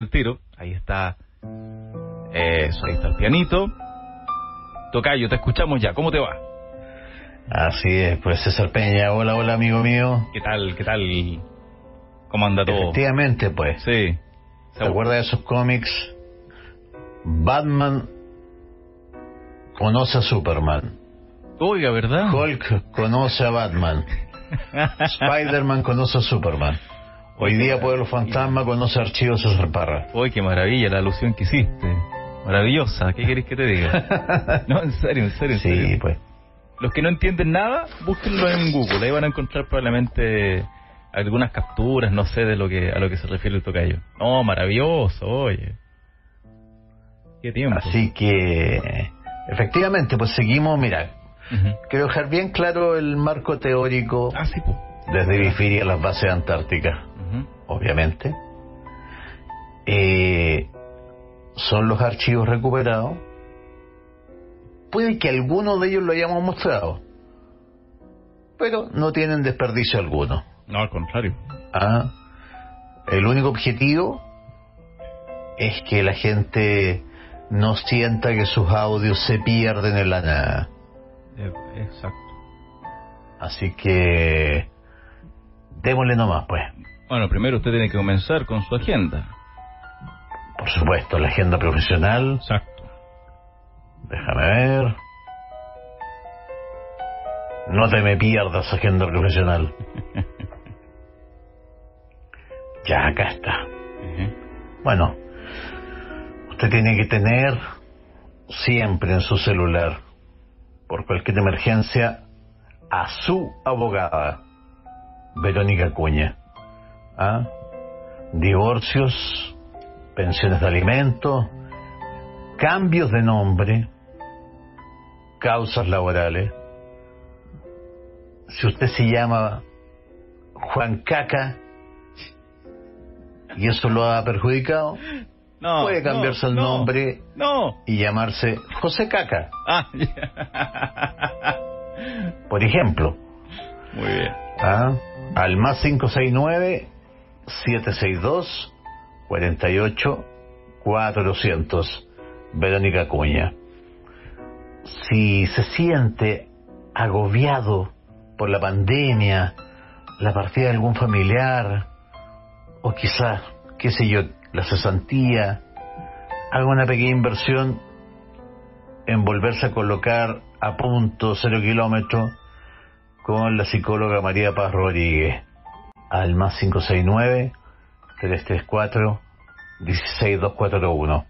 el tiro. Ahí está. Eso, ahí está el pianito. Tocayo, te escuchamos ya. ¿Cómo te va? Así es, pues César Peña. Hola, hola, amigo mío. ¿Qué tal? ¿Qué tal? ¿Cómo anda todo? Efectivamente, pues. Sí. ¿Te acuerdas de esos cómics? Batman conoce a Superman. Oiga, ¿verdad? Hulk conoce a Batman. Spider-Man conoce a Superman. Hoy día Pueblo Fantasma conoce archivos César Parra. Uy, qué maravilla la alusión que hiciste. Maravillosa, ¿qué querés que te diga? no, en serio, en serio, en sí, serio. pues. Los que no entienden nada, búsquenlo en Google. Ahí van a encontrar probablemente algunas capturas, no sé de lo que a lo que se refiere el tocayo. No, maravilloso, oye. Qué tiempo. Así que, efectivamente, pues seguimos, mira, quiero dejar bien claro el marco teórico Ah, sí, pues. desde Bifiria a las bases antárticas. Obviamente. Eh, son los archivos recuperados. Puede que alguno de ellos lo hayamos mostrado, pero no tienen desperdicio alguno. No, al contrario. Ah, El único objetivo es que la gente no sienta que sus audios se pierden en la nada. Eh, Exacto. Así que démosle nomás, pues. Bueno, primero usted tiene que comenzar con su agenda. Por supuesto, la agenda profesional. Exacto. Déjame ver. No te me pierdas, agenda profesional. Ya, acá está. Bueno, usted tiene que tener siempre en su celular, por cualquier emergencia, a su abogada, Verónica Cuña. ¿Ah? Divorcios, pensiones de alimentos, cambios de nombre, causas laborales. Si usted se llama Juan Caca y eso lo ha perjudicado, No. puede cambiarse no, el no, nombre No. y llamarse José Caca, Ah, por ejemplo. Muy bien. ¿ah? Al más 569 762 48 400 Verónica Cuña. Si se siente agobiado por la pandemia, la partida de algún familiar, o quizás, qué sé yo, la cesantía, haga una pequeña inversión en volverse a colocar a punto, cero kilómetros, con la psicóloga María Paz Rodríguez al más 569-334-16241.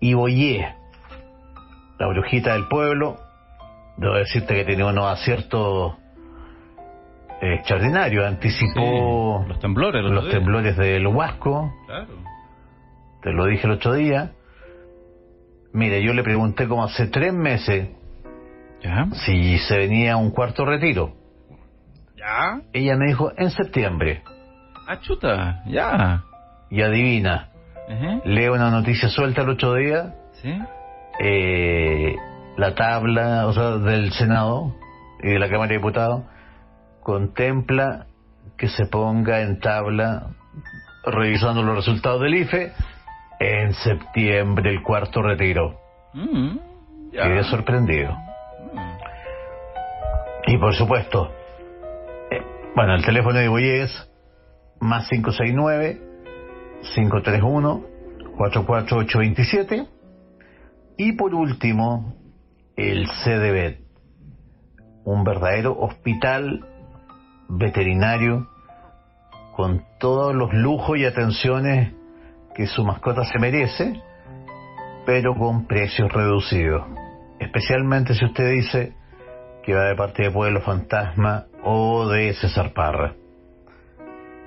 Y Boyé, la brujita del pueblo, debo decirte que tenía unos aciertos eh, extraordinarios. Anticipó Sí, los temblores, los día. temblores del Huasco, Claro. te lo dije el otro día. Mire, yo le pregunté como hace tres meses ¿Ya? si se venía un cuarto retiro. ¿Ya? Ella me dijo en septiembre. Ah, chuta. Ya. Y adivina, leo una noticia suelta el otro día, ¿Sí? eh, la tabla o sea, del Senado y de la Cámara de Diputados contempla que se ponga en tabla, revisando los resultados del IFE, en septiembre el cuarto retiro. Mm. Quedé sorprendido. Mm. Y por supuesto, bueno, el teléfono de Boyé es más 569-531-44827. Y por último, el CDB, un verdadero hospital veterinario con todos los lujos y atenciones que su mascota se merece, pero con precios reducidos. Especialmente si usted dice que va de parte de Pueblo Fantasma o de César Parra.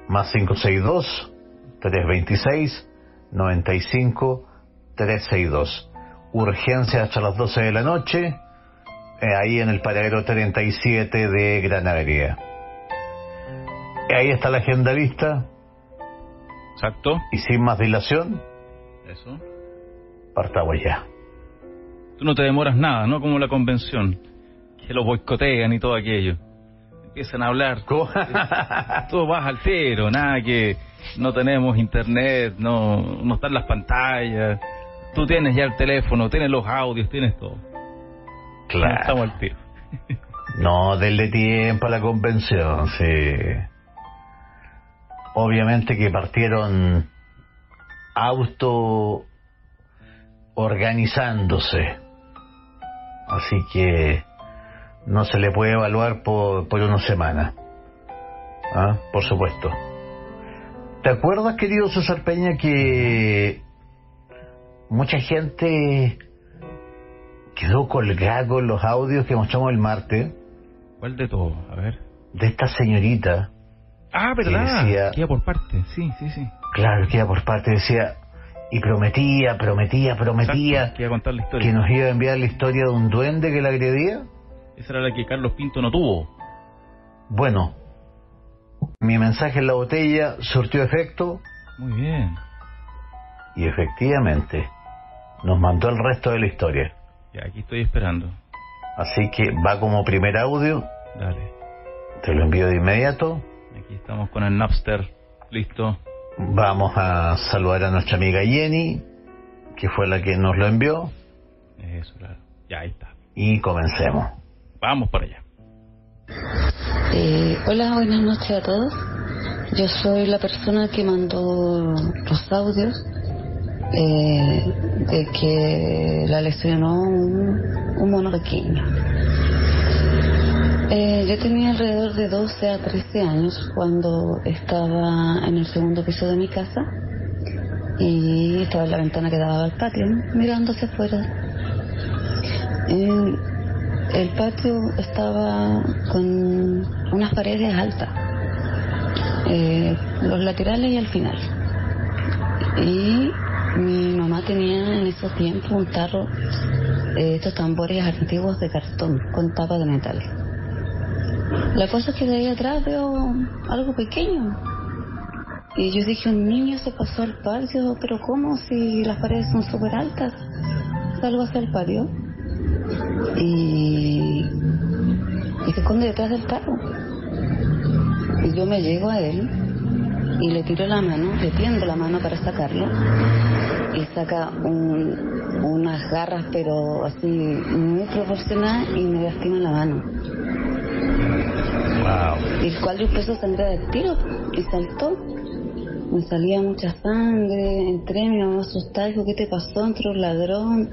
Más 562-326-95-362. Urgencia hasta las 12 de la noche, eh, ahí en el paradero 37 de Granadería. Ahí está la agenda vista Exacto. y sin más dilación, Eso. partamos ya. Tú no te demoras nada, ¿no? Como la convención. Que lo boicotean y todo aquello. Empiezan a hablar. Todo vas al cero, nada que no tenemos internet, no, no están las pantallas. Tú tienes ya el teléfono, tienes los audios, tienes todo. Claro. Estamos al tiro. No, denle tiempo a la convención, sí. Obviamente que partieron auto organizándose. Así que no se le puede evaluar por, por una semana. ¿Ah? Por supuesto. ¿Te acuerdas, querido César Peña, que mucha gente quedó colgada con los audios que mostramos el martes? ¿Cuál de todo? A ver. De esta señorita. Ah, ¿verdad? Que decía- Que iba por parte, sí, sí, sí. Claro, que iba por parte, decía, y prometía, prometía, prometía Exacto, que iba a contar la historia. que nos iba a enviar la historia de un duende que la agredía. Esa era la que Carlos Pinto no tuvo. Bueno, mi mensaje en la botella surtió efecto Muy bien. y efectivamente nos mandó el resto de la historia. Ya, aquí estoy esperando. Así que va como primer audio, Dale. te lo envío de inmediato. Aquí estamos con el Napster. Listo. Vamos a saludar a nuestra amiga Jenny, que fue la que nos lo envió, Eso, claro. Ya, ahí está. y comencemos. Vamos para allá. Eh, hola, buenas noches a todos. Yo soy la persona que mandó los audios eh, de que la lesionó un, un mono pequeño. Eh, yo tenía alrededor de 12 a 13 años cuando estaba en el segundo piso de mi casa y estaba en la ventana que daba al patio, mirando hacia afuera. Eh, el patio estaba con unas paredes altas, eh, los laterales y al final. Y mi mamá tenía en esos tiempos un tarro, eh, estos tambores antiguos de cartón con tapa de metal. La cosa es que de ahí atrás veo algo pequeño. Y yo dije, un niño se pasó al patio, pero ¿cómo si las paredes son súper altas? Salgo hacia el patio y, y se esconde detrás del carro. Y yo me llego a él y le tiro la mano, le tiendo la mano para sacarlo y saca un- unas garras pero así muy proporcionadas y me lastima la mano. Wow. Y el cual yo empezó a sangrar del tiro y saltó. Me salía mucha sangre, entré, mi mamá asustada, dijo, ¿qué te pasó? Entró un ladrón.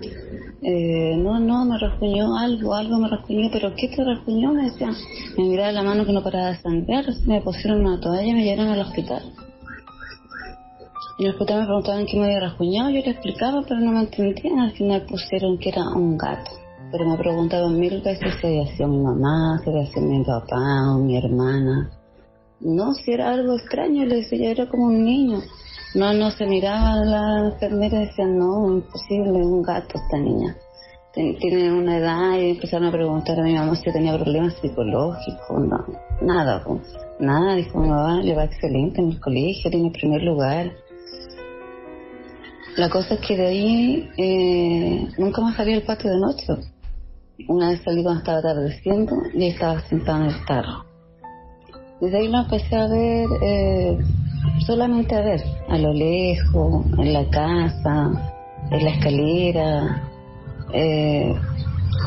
Eh, no, no, me rasguñó algo, algo me rasguñó, pero ¿qué te rasguñó? Me decían, me miraba la mano que no paraba de sangrar, me pusieron una toalla y me llevaron al hospital. En el hospital me preguntaban qué me había rasguñado, yo le explicaba, pero no me entendían, al final pusieron que era un gato. Pero me preguntaban mil veces si había sido mi mamá, si había sido mi papá o mi hermana. No, si era algo extraño, le decía, era como un niño. No, no, se miraba la enfermera y decía, no, imposible, un gato esta niña. Tiene una edad y empezaron a preguntar a mi mamá si tenía problemas psicológicos, no, nada, nada, dijo mi mamá, le va excelente en el colegio, tiene primer lugar. La cosa es que de ahí eh, nunca más salí al patio de noche. Una vez salí cuando estaba atardeciendo y estaba sentada en el tarro. Desde ahí lo empecé a ver, eh, solamente a ver, a lo lejos, en la casa, en la escalera. Eh,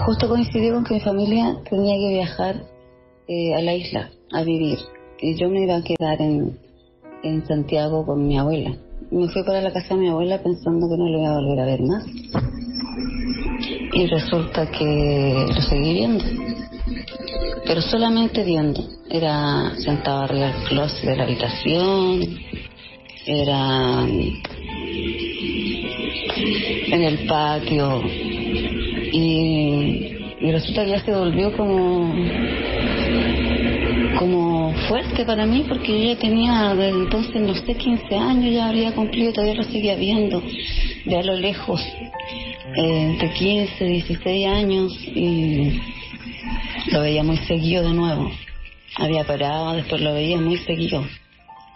justo coincidió con que mi familia tenía que viajar eh, a la isla a vivir y yo me iba a quedar en, en Santiago con mi abuela. Me fui para la casa de mi abuela pensando que no lo iba a volver a ver más. Y resulta que lo seguí viendo. Pero solamente viendo. Era sentado arriba del closet de la habitación. Era en el patio. Y, y resulta que ya se volvió como como fuerte para mí porque yo ya tenía desde entonces no sé 15 años ya habría cumplido todavía lo seguía viendo de a lo lejos eh, entre 15 16 años y lo veía muy seguido de nuevo había parado después lo veía muy seguido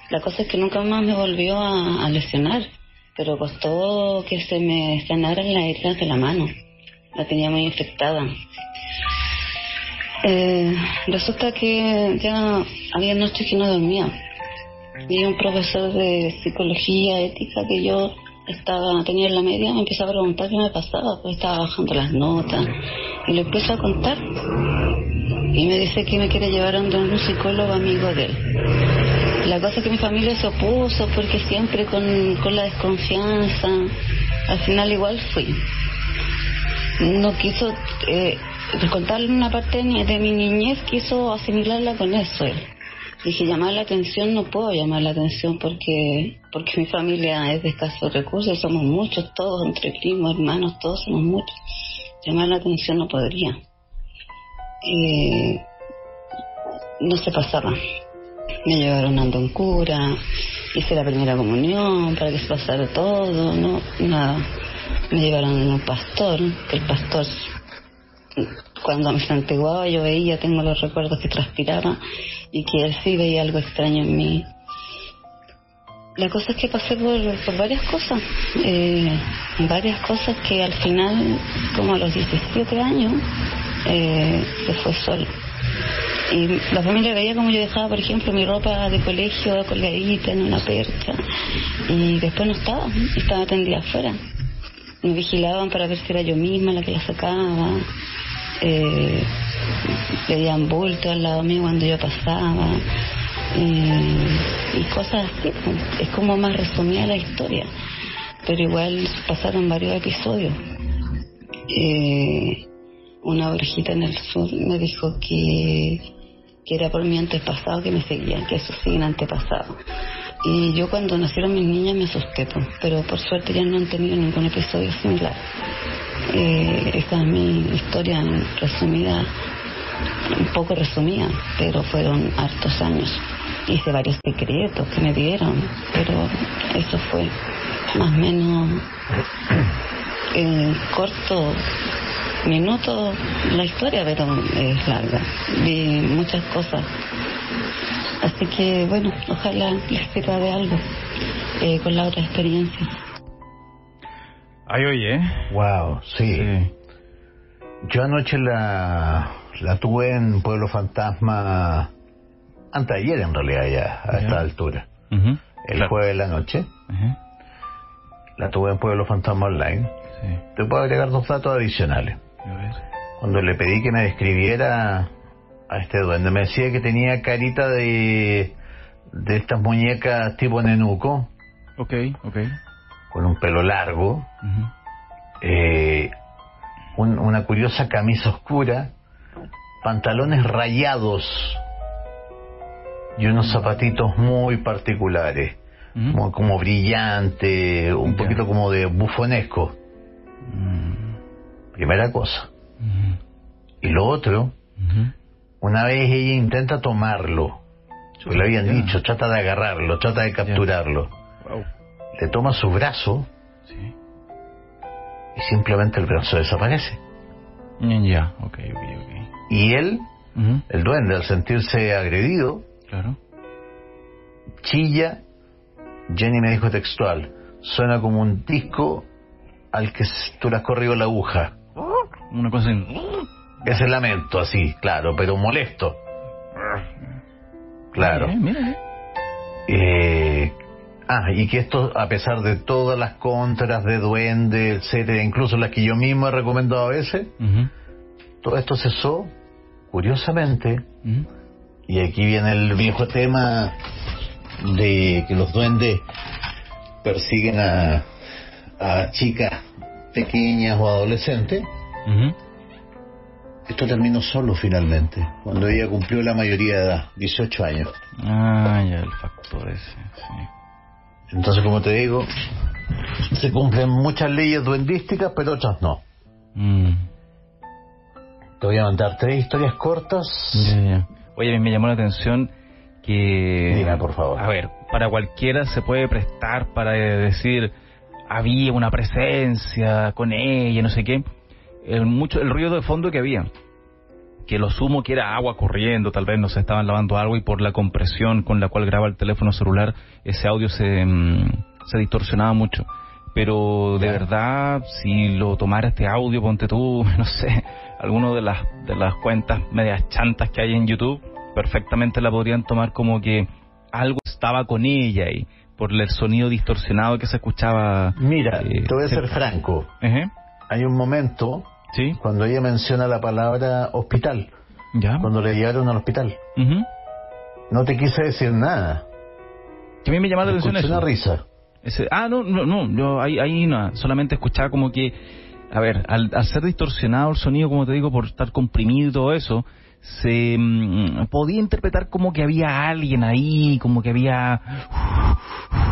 la cosa es que nunca más me volvió a, lesionar pero costó que se me sanaran las heridas de la mano la tenía muy infectada Eh, resulta que ya había noches que no dormía. Y un profesor de psicología ética que yo estaba tenía en la media me empezó a preguntar qué me pasaba, pues estaba bajando las notas. Y le empiezo a contar. Y me dice que me quiere llevar a un psicólogo amigo de él. La cosa es que mi familia se opuso porque siempre con, con la desconfianza, al final igual fui. No quiso eh, contarle una parte de mi niñez, quiso asimilarla con eso él. Dije, llamar la atención no puedo llamar la atención porque porque mi familia es de escasos recursos, somos muchos, todos, entre primos, hermanos, todos somos muchos. Llamar la atención no podría. Eh, no se pasaba. Me llevaron a un cura, hice la primera comunión para que se pasara todo, no, nada. Me llevaron a un pastor, que el pastor cuando me santiguaba yo veía, tengo los recuerdos que transpiraba y que él sí veía algo extraño en mí. La cosa es que pasé por, varias cosas, eh, varias cosas que al final, como a los 17 años, eh, se fue solo. Y la familia veía como yo dejaba, por ejemplo, mi ropa de colegio colgadita en una percha y después no estaba, estaba tendida afuera. Me vigilaban para ver si era yo misma la que la sacaba eh, pedían bulto al lado mío cuando yo pasaba y, cosas así. Pues. Es como más resumida la historia, pero igual pasaron varios episodios. Eh, una orejita en el sur me dijo que, que era por mi antepasado que me seguían, que eso siguen antepasado. Y yo cuando nacieron mis niñas me asusté, pero por suerte ya no han tenido ningún episodio similar. Eh, esta es mi historia resumida, un poco resumida, pero fueron hartos años. Hice varios secretos que me dieron, pero eso fue más o menos en corto minuto la historia, pero es larga. Vi muchas cosas. Así que bueno, ojalá les sirva de algo eh, con la otra experiencia. Ay, oye. Wow, sí. Yo anoche la, la tuve en Pueblo Fantasma, anteayer en realidad ya, a esta altura. El jueves de la noche. La tuve en Pueblo Fantasma Online. Te puedo agregar dos datos adicionales. Cuando le pedí que me describiera a este duende, me decía que tenía carita de, de estas muñecas tipo nenuco. Ok, ok. Con un pelo largo, eh, una curiosa camisa oscura, pantalones rayados. Y unos zapatitos muy particulares, como, brillante, un poquito como de bufonesco. Mm. Primera cosa. Y lo otro, una vez ella intenta tomarlo, le habían dicho, trata de agarrarlo, trata de capturarlo le toma su brazo y simplemente el brazo desaparece. Ya, ok, ok. Y él, el duende, al sentirse agredido, claro. chilla, Jenny me dijo textual, suena como un disco al que tú le has corrido la aguja. Una cosa Ese lamento así, claro, pero molesto. Claro. Eh, Ah, y que esto, a pesar de todas las contras de duende, etcétera, incluso las que yo mismo he recomendado a veces, todo esto cesó, curiosamente, y aquí viene el viejo tema de que los duendes persiguen a, a chicas pequeñas o adolescentes. Esto terminó solo finalmente, cuando ella cumplió la mayoría de edad, 18 años. Ah, ya el factor ese, sí. Entonces, como te digo, se cumplen muchas leyes duendísticas, pero otras no. Mm. Te voy a mandar tres historias cortas. Oye, me llamó la atención que... Diga, por favor. A ver, para cualquiera se puede prestar para decir, había una presencia con ella, no sé qué. El, mucho, el ruido de fondo que había que lo sumo que era agua corriendo, tal vez no se estaban lavando algo y por la compresión con la cual graba el teléfono celular, ese audio se, mm, se distorsionaba mucho. pero de verdad, si lo tomara este audio, ponte tú, no sé, alguno de las, de las cuentas medias chantas que hay en YouTube, perfectamente la podrían tomar como que algo estaba con ella y por el sonido distorsionado que se escuchaba. Mira, eh, te voy a ser franco. Hay un momento Sí, cuando ella menciona la palabra hospital, ya. cuando le llevaron al hospital. No te quise decir nada. Que a mí me llamaba la atención eso. una risa. Ese- ah, no, no, no, yo ahí, ahí no, solamente escuchaba como que, a ver, al, al ser distorsionado el sonido, como te digo, por estar comprimido y todo eso, se mm, podía interpretar como que había alguien ahí, como que había,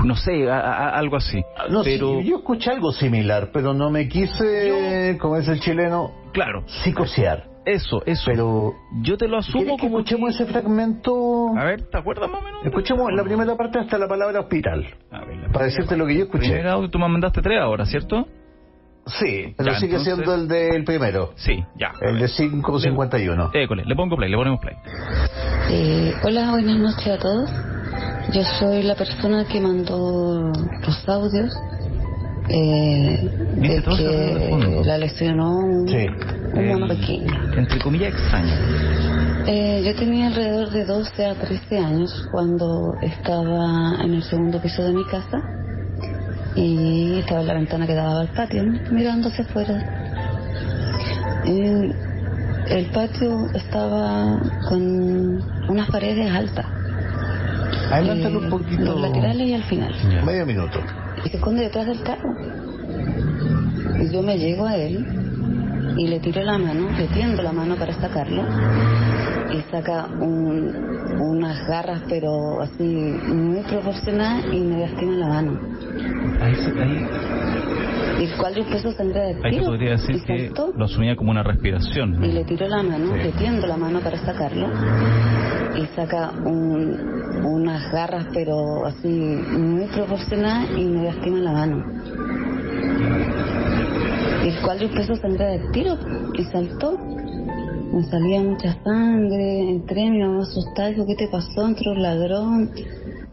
no sé, a- a- algo así. No, sí, pero, yo escuché algo similar, pero no me quise, como es el chileno, claro, psicosear. eso, eso. Pero, yo te lo asumo ¿quieres que como escuchemos ese fragmento? A ver, ¿te acuerdas más o menos? Escuchemos la primera parte hasta la palabra hospital. A ver, la Para decirte lo que yo escuché. Primer audio, tú me mandaste tres ahora, ¿cierto? Sí, pero Ya, sigue entonces- siendo el del primero. Sí, ya. El de 551. École, le pongo play, le ponemos play. Eh, hola, buenas noches a todos. Yo soy la persona que mandó los audios. Eh, de que la lesionó un, Sí. un mono El- pequeño. Entre comillas, extraño. Eh, yo tenía alrededor de 12 a 13 años cuando estaba en el segundo piso de mi casa y estaba en la ventana que daba al patio, ¿no? mirando hacia afuera. Eh, el patio estaba con unas paredes altas, Adelántalo un poquito. los laterales y al final. Ya. Medio minuto. Y se esconde detrás del carro. Y yo me llego a él y le tiro la mano, le tiendo la mano para sacarlo y saca un- unas garras pero así muy proporcionadas y me lastima la mano. Ahí, se- ahí, Y el a sangrar del ahí tiro podría decir que saltó lo asumía como una respiración. ¿no? y le tiro la mano, Sí. le tiendo la mano para sacarlo y saca un- unas garras pero así muy proporcionadas y me lastima la mano. Y el yo empezó a sangrar del tiro y saltó. Me salía mucha sangre, entré, mi mamá asustada, dijo, ¿qué te pasó? Entró un ladrón.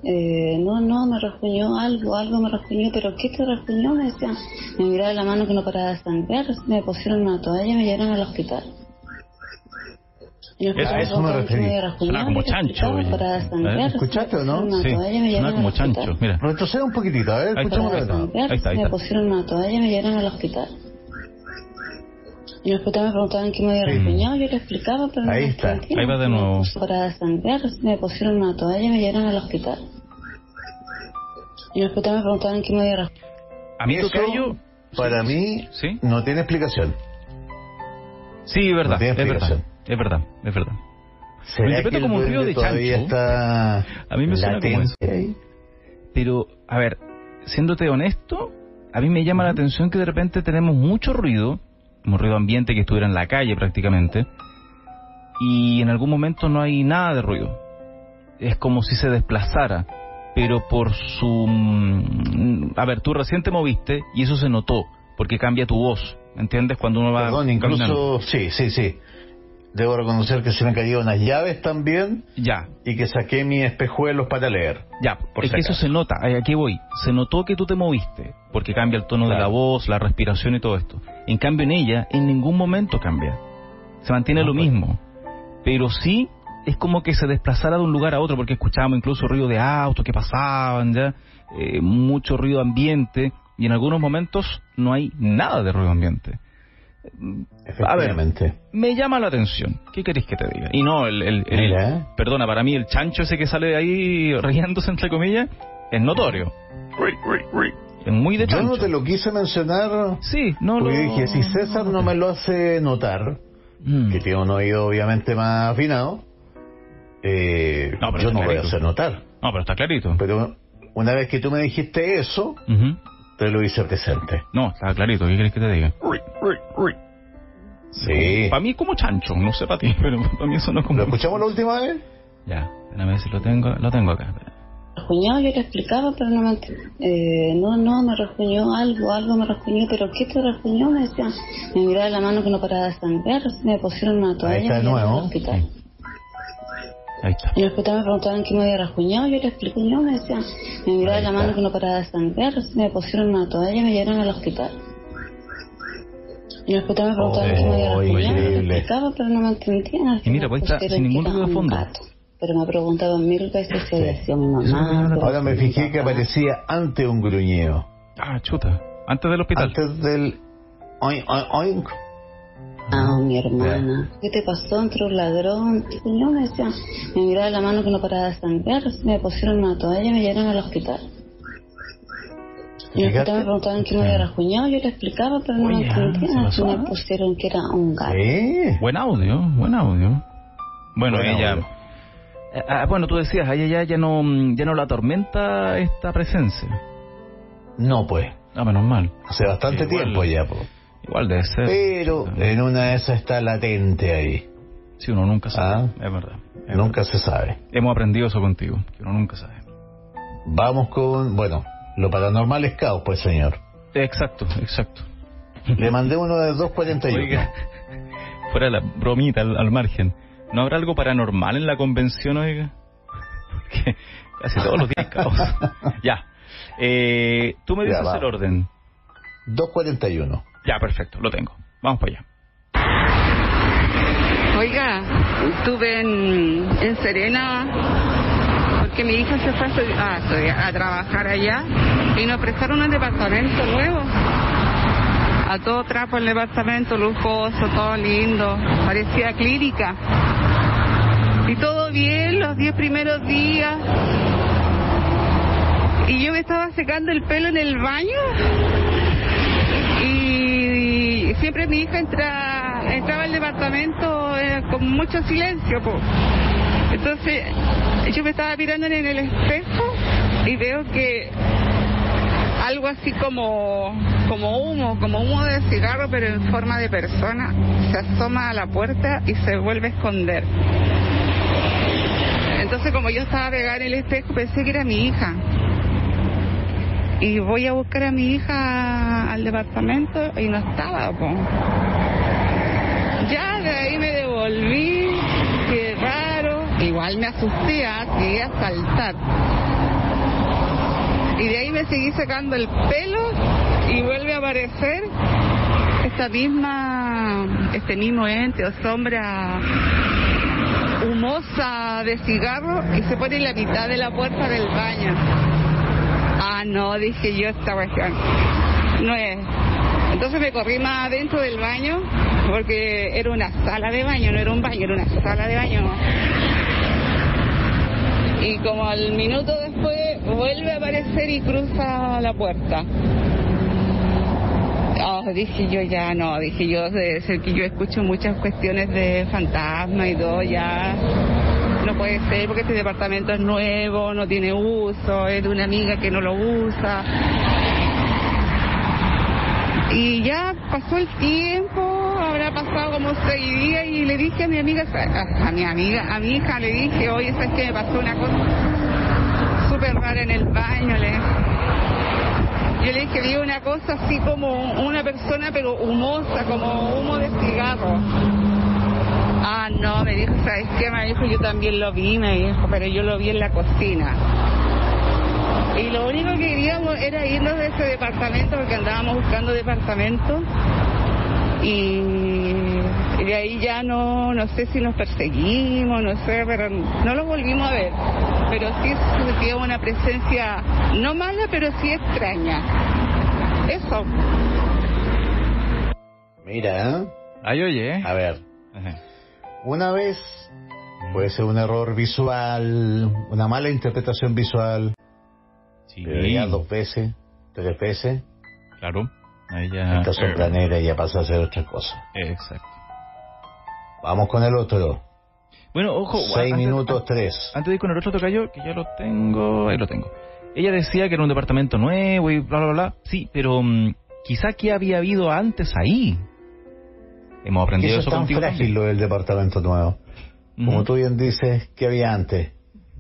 Eh, no, no, me rasguñó algo, algo me rasguñó, pero ¿qué te rasguñó? Me decía, me miraba la mano que no paraba de sangrar, me pusieron una toalla y me llevaron al hospital. Eso- a eso me referí. Suena como chancho. ¿Escuchaste o no? Sí, suena como chancho. Mira, Retrocede un poquitito, a ver, Ahí está, Ahí está, ahí me pusieron una toalla y me llevaron al hospital. Y hospital me preguntaban qué me había Sí. rasguñado, yo le explicaba, pero no Ahí me está. Ahí va de nuevo. Para sangrar, me pusieron una toalla y me llevaron al hospital. Y hospital me preguntaban qué me había rasguñado. a mí Eso, tocayo... Para mí, ¿Sí? no tiene explicación. Sí, es verdad, No tiene es verdad, es verdad, es verdad. ¿Será interpreto como un río de chancho. está A mí me suena como eso. ahí? Pero, a ver, siéndote honesto, a mí me llama la atención que de repente tenemos mucho ruido, como ruido ambiente que estuviera en la calle prácticamente, y en algún momento no hay nada de ruido. Es como si se desplazara, pero por su... mm, A ver, tú recién te moviste y eso se notó, porque cambia tu voz, ¿entiendes? Cuando uno va... Perdón, caminando. incluso, sí, sí, sí. Debo reconocer que se me cayeron unas llaves también Ya, y que saqué mis espejuelos para leer. Ya, Por es si que eso se nota, a aquí voy. Se notó que tú te moviste, porque cambia el tono de la voz, la respiración y todo esto. En cambio, en ella, en ningún momento cambia. Se mantiene No, lo pues. mismo. Pero sí es como que se desplazara de un lugar a otro, porque escuchábamos incluso ruido de autos que pasaban, ya, eh, mucho ruido ambiente, y en algunos momentos no hay nada de ruido ambiente. A ver, me llama la atención. ¿Qué querés que te diga? Y no, el, el- el- Mira. perdona, para mí el chancho ese que sale de ahí riéndose entre comillas es notorio. Es muy de Yo chancho. no te lo quise mencionar Sí, no lo. porque dije, si César no me lo hace notar, Mm. que tiene un oído obviamente más afinado, eh, No, pero yo no voy a clarito. hacer notar. No, pero está clarito. Pero una vez que tú me dijiste eso. Lo hice presente. No, está clarito. ¿Qué quieres que te diga? Sí. Para mí es como chancho, no sé para ti, pero para mí eso no es como. ¿Lo escuchamos la última vez? Ya, déjame ver si lo tengo. Lo tengo acá. rasguñado, yo le explicaba, pero no me. Eh, no, no, me rasguñó algo, algo me rasguñó, pero ¿qué te rasguñó? Me decía, me miraba la mano que no paraba de sangrar, me pusieron una toalla Ahí está de nuevo. Ahí está. Y después me preguntaban qué me había rasguñado, yo le explico, no, me decían, me miraba la mano que no paraba de sangrar, me pusieron una toalla y me llevaron al hospital. Y después me preguntaban Oh, qué me había rasguñado, yo le increíble. explicaba, pero no me entendían. Y mira, pues está sin ningún ruido de fondo. gato. Pero me preguntaban mil veces si había sido mi mamá. la Ahora me fijé que aparecía ante un gruñido. Ah, chuta. Antes del hospital. Antes del... oink, oink, oink. Ah, mi hermana. ¿Qué te pasó? Entró un ladrón. No, me decía, me miraba la mano que no paraba de sangrar, me pusieron una toalla y me llevaron al hospital. Y me preguntaban qué me había rasguñado, yo le explicaba, pero no me Oye, ah, entendían. ¿se Al pasó, final ah? pusieron que era un gato. Buen audio, buen audio. Bueno, Buen ella... audio. Eh, ah, bueno, tú decías, a ella ya, ya no ya no la atormenta esta presencia. No, pues. Ah, menos mal. Hace bastante Igual. tiempo ya, po. Igual debe ser. Pero en una de esas está latente ahí. Sí, uno nunca sabe. Ah. Es verdad. es Nunca se sabe. Hemos aprendido eso contigo, que uno nunca sabe. Vamos con, bueno, lo paranormal es caos, pues señor. Exacto, exacto. Le mandé uno de 241. Oiga, fuera la bromita al, al margen. ¿No habrá algo paranormal en la convención, oiga? Porque casi todos los días caos. ya. Eh, tú me dices el orden. 241. Ya, perfecto, lo tengo. Vamos para allá. Oiga, estuve en, en Serena porque mi hija se fue a, a a trabajar allá y nos prestaron un departamento nuevo. A todo trapo el departamento, lujoso, todo lindo, parecía clínica. Y todo bien los diez primeros días. Y yo me estaba secando el pelo en el baño siempre mi hija entra, entraba al departamento eh, con mucho silencio. po. Entonces yo me estaba mirando en el espejo y veo que algo así como, como humo, como humo de cigarro, pero en forma de persona, se asoma a la puerta y se vuelve a esconder. Entonces como yo estaba pegada en el espejo pensé que era mi hija y voy a buscar a mi hija al departamento y no estaba, po. Ya de ahí me devolví, qué raro, igual me asusté, ah, llegué a saltar. Y de ahí me seguí sacando el pelo y vuelve a aparecer esta misma, este mismo ente o sombra humosa de cigarro y se pone en la mitad de la puerta del baño. Ah, no, dije yo esta cuestión. No es. Entonces me corrí más adentro del baño porque era una sala de baño, no era un baño, era una sala de baño. Y como al minuto después vuelve a aparecer y cruza la puerta. Oh, dije yo ya no, dije yo debe ser que yo escucho muchas cuestiones de fantasma y todo ya. No puede ser porque este departamento es nuevo, no tiene uso, es de una amiga que no lo usa. Y ya pasó el tiempo, habrá pasado como seis días y le dije a mi amiga, a, mi amiga, a mi hija le dije, oye, ¿sabes qué me pasó una cosa súper rara en el baño? Le yo le dije, vi una cosa así como una persona pero humosa, como humo de cigarro. Ah, no, me dijo, ¿sabes qué? Me dijo, yo también lo vi, me dijo, pero yo lo vi en la cocina. Y lo único que queríamos era irnos de ese departamento porque andábamos buscando departamento. Y, de ahí ya no, no sé si nos perseguimos, no sé, pero no los volvimos a ver. Pero sí sentía una presencia, no mala, pero sí extraña. Eso. Mira, ¿eh? Ay, oye. a ver, Ajá. Una vez puede ser un error visual, una mala interpretación visual, Sí, pero ya dos veces, tres veces, claro. Ahí ya... esta sombranera ya pasa a ser otra cosa. Exacto. Vamos con el otro. Bueno, ojo. Seis antes- minutos tres. Antes de ir con el otro tocayo, que ya lo tengo, ahí lo tengo. Ella decía que era un departamento nuevo y bla, bla, bla. Sí, pero mm, quizá que había habido antes ahí. Hemos aprendido Eso eso, es tan contigo frágil lo del departamento nuevo. Como Ujú. tú bien dices, ¿qué había antes?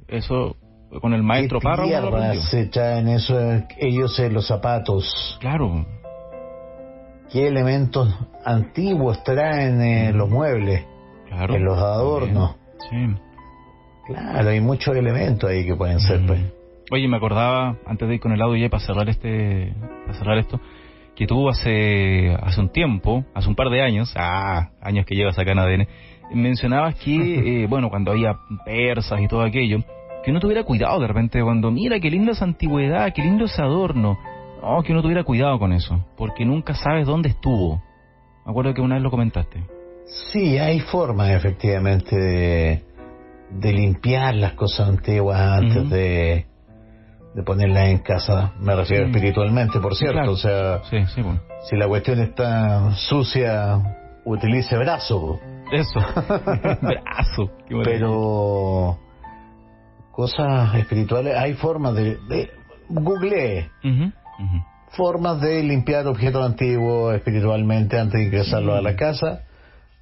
Eso con el maestro ¿Qué Parra se traen eso, ellos en los zapatos? Claro, ¿Qué elementos antiguos traen en los muebles, claro. en los adornos? Sí. Claro, hay muchos elementos ahí que pueden ser, pues. Oye, me acordaba, antes de ir con el audio ya para cerrar este, para cerrar esto, que tú hace, hace un tiempo, hace un par de años, ah, años que llevas acá en ADN, mencionabas que, eh, bueno, cuando había persas y todo aquello, que uno tuviera cuidado de repente cuando, mira, qué linda esa antigüedad, qué lindo ese adorno. No, que uno tuviera cuidado con eso, porque nunca sabes dónde estuvo. Me acuerdo que una vez lo comentaste. Sí, hay formas efectivamente de, de limpiar las cosas antiguas antes de, de ponerlas en casa. Me refiero espiritualmente, por cierto. Claro. O sea, Sí, sí, bueno. si la cuestión está sucia, utilice brazo. Eso. Brazo. Pero cosas espirituales, hay formas de... de Google ujú. formas de limpiar objetos antiguos espiritualmente antes de ingresarlos a la casa.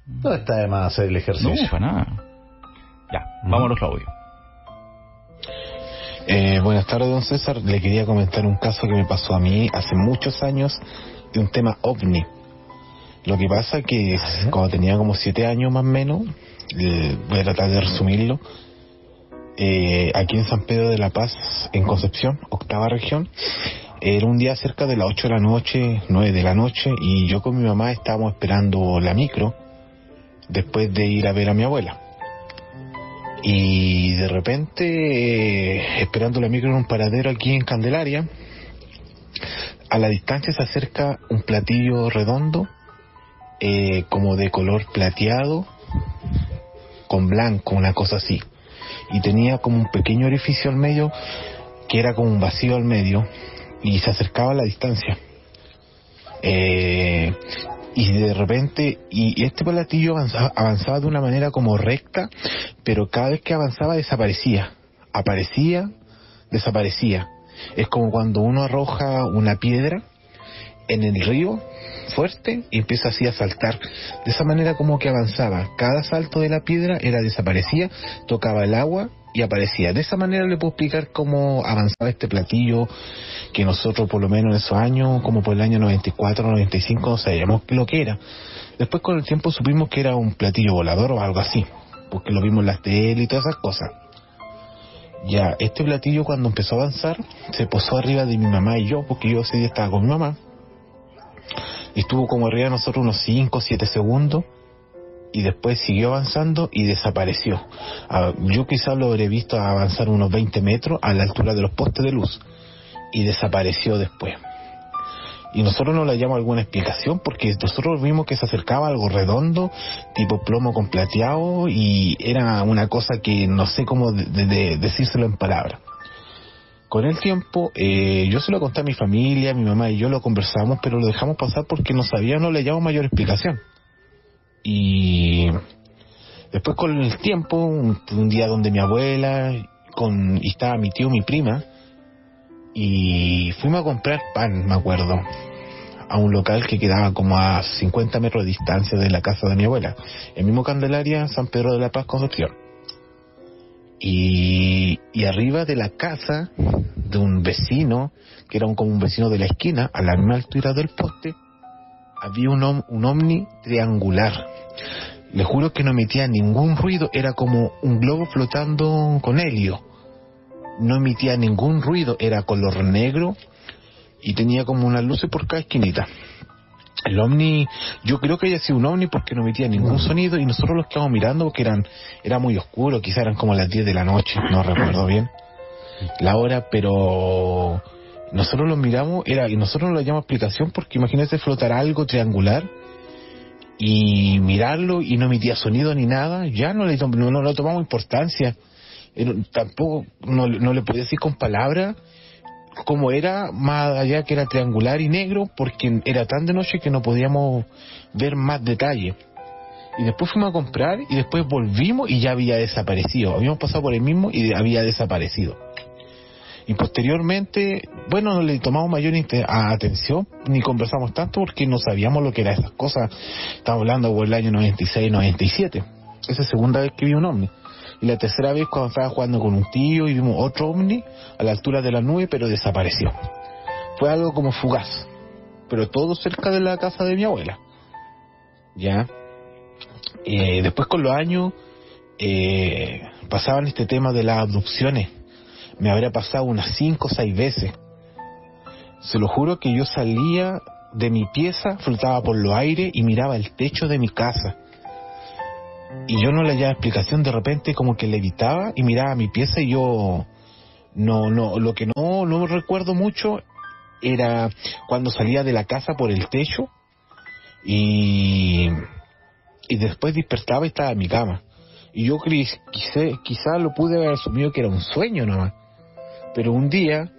No está de más hacer el No, ejercicio. para nada. Ya, vamos a audio. Eh, buenas tardes, don César. Le quería comentar un caso que me pasó a mí hace muchos años de un tema ovni. Lo que pasa que cuando tenía como siete años más o menos, eh, voy a tratar de resumirlo, eh, aquí en San Pedro de la Paz, en Concepción, octava región, era un día cerca de las 8 de la noche, 9 de la noche, y yo con mi mamá estábamos esperando la micro después de ir a ver a mi abuela. Y de repente, eh, esperando la micro en un paradero aquí en Candelaria, a la distancia se acerca un platillo redondo, eh, como de color plateado, con blanco, una cosa así. Y tenía como un pequeño orificio al medio, que era como un vacío al medio, y se acercaba a la distancia. Eh, y de repente, y este platillo avanzaba, avanzaba de una manera como recta, pero cada vez que avanzaba desaparecía. Aparecía, desaparecía. Es como cuando uno arroja una piedra en el río fuerte y empieza así a saltar. De esa manera como que avanzaba. Cada salto de la piedra era desaparecía, tocaba el agua y aparecía. De esa manera le puedo explicar cómo avanzaba este platillo que nosotros por lo menos en esos años, como por el año 94, 95, no sabíamos lo que era. Después con el tiempo supimos que era un platillo volador o algo así, porque lo vimos en las tele y todas esas cosas. Ya, este platillo cuando empezó a avanzar, se posó arriba de mi mamá y yo, porque yo ese día estaba con mi mamá. Y estuvo como arriba de nosotros unos 5 o 7 segundos. Y después siguió avanzando y desapareció. Ah, yo quizás lo habré visto avanzar unos 20 metros a la altura de los postes de luz. Y desapareció después. Y nosotros no le hallamos alguna explicación porque nosotros vimos que se acercaba algo redondo, tipo plomo con plateado, y era una cosa que no sé cómo de- de- de decírselo en palabras. Con el tiempo, eh, yo se lo conté a mi familia, mi mamá y yo lo conversamos, pero lo dejamos pasar porque no sabíamos, no le llamamos mayor explicación. Y después con el tiempo, un, día donde mi abuela, con, estaba mi tío, mi prima, y fuimos a comprar pan, me acuerdo, a un local que quedaba como a 50 metros de distancia de la casa de mi abuela, el mismo Candelaria, San Pedro de la Paz, Concepción. Y, y arriba de la casa de un vecino, que era un, como un vecino de la esquina, a la misma altura del poste, había un, om- un ovni triangular. Le juro que no emitía ningún ruido, era como un globo flotando con helio. No emitía ningún ruido, era color negro y tenía como unas luces por cada esquinita. El ovni, yo creo que haya sido un ovni porque no emitía ningún sonido y nosotros los quedamos mirando porque eran, era muy oscuro, quizás eran como las 10 de la noche, no recuerdo bien la hora, pero nosotros lo miramos, era, y nosotros no le llamamos explicación porque imagínese flotar algo triangular y mirarlo y no emitía sonido ni nada, ya no le, no, no le tomamos importancia. Era- tampoco no, no le podía decir con palabras cómo era, más allá que era triangular y negro, porque era tan de noche que no podíamos ver más detalle. Y después fuimos a comprar y después volvimos y ya había desaparecido. Habíamos pasado por el mismo y había desaparecido. Y posteriormente, bueno, no le tomamos mayor atención ni conversamos tanto porque no sabíamos lo que eran esas cosas. Estamos hablando por el año 96, 97. Esa es la segunda vez que vi un ovni. Y la tercera vez cuando estaba jugando con un tío y vimos otro ovni a la altura de la nube, pero desapareció. Fue algo como fugaz, pero todo cerca de la casa de mi abuela. ¿Ya? Eh, después con los años eh, pasaban este tema de las abducciones. Me habría pasado unas cinco o seis veces. Se lo juro que yo salía de mi pieza, flotaba por los aires y miraba el techo de mi casa. Y yo no le hallaba explicación, de repente como que levitaba y miraba mi pieza y yo no, no, lo que no, no recuerdo mucho era cuando salía de la casa por el techo y, y después despertaba y estaba en mi cama. Y yo quizá, quizá lo pude haber asumido que era un sueño nomás. Pero un día,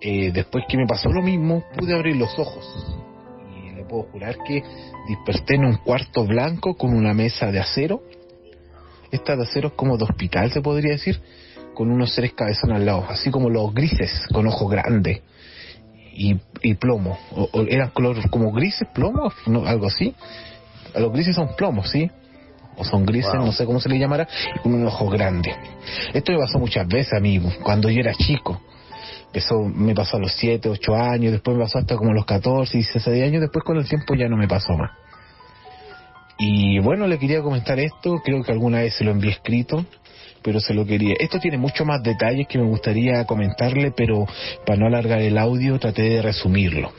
eh, después que me pasó lo mismo, pude abrir los ojos. Y le puedo jurar que desperté en un cuarto blanco con una mesa de acero. Esta de acero es como de hospital, se podría decir, con unos seres cabezones al lado, así como los grises, con ojos grandes y, plomo. O, eran colores como grises, plomo, algo así. Los grises son plomos, ¿sí? O son grises, no sé cómo se le llamará, y con un ojo grande. Esto me pasó muchas veces a mí, cuando yo era chico. Eso me pasó a los 7, 8 años, después me pasó hasta como los 14, 16 años, después con el tiempo ya no me pasó más. Y bueno, le quería comentar esto, creo que alguna vez se lo envié escrito, pero se lo quería. Esto tiene mucho más detalles que me gustaría comentarle, pero para no alargar el audio traté de resumirlo.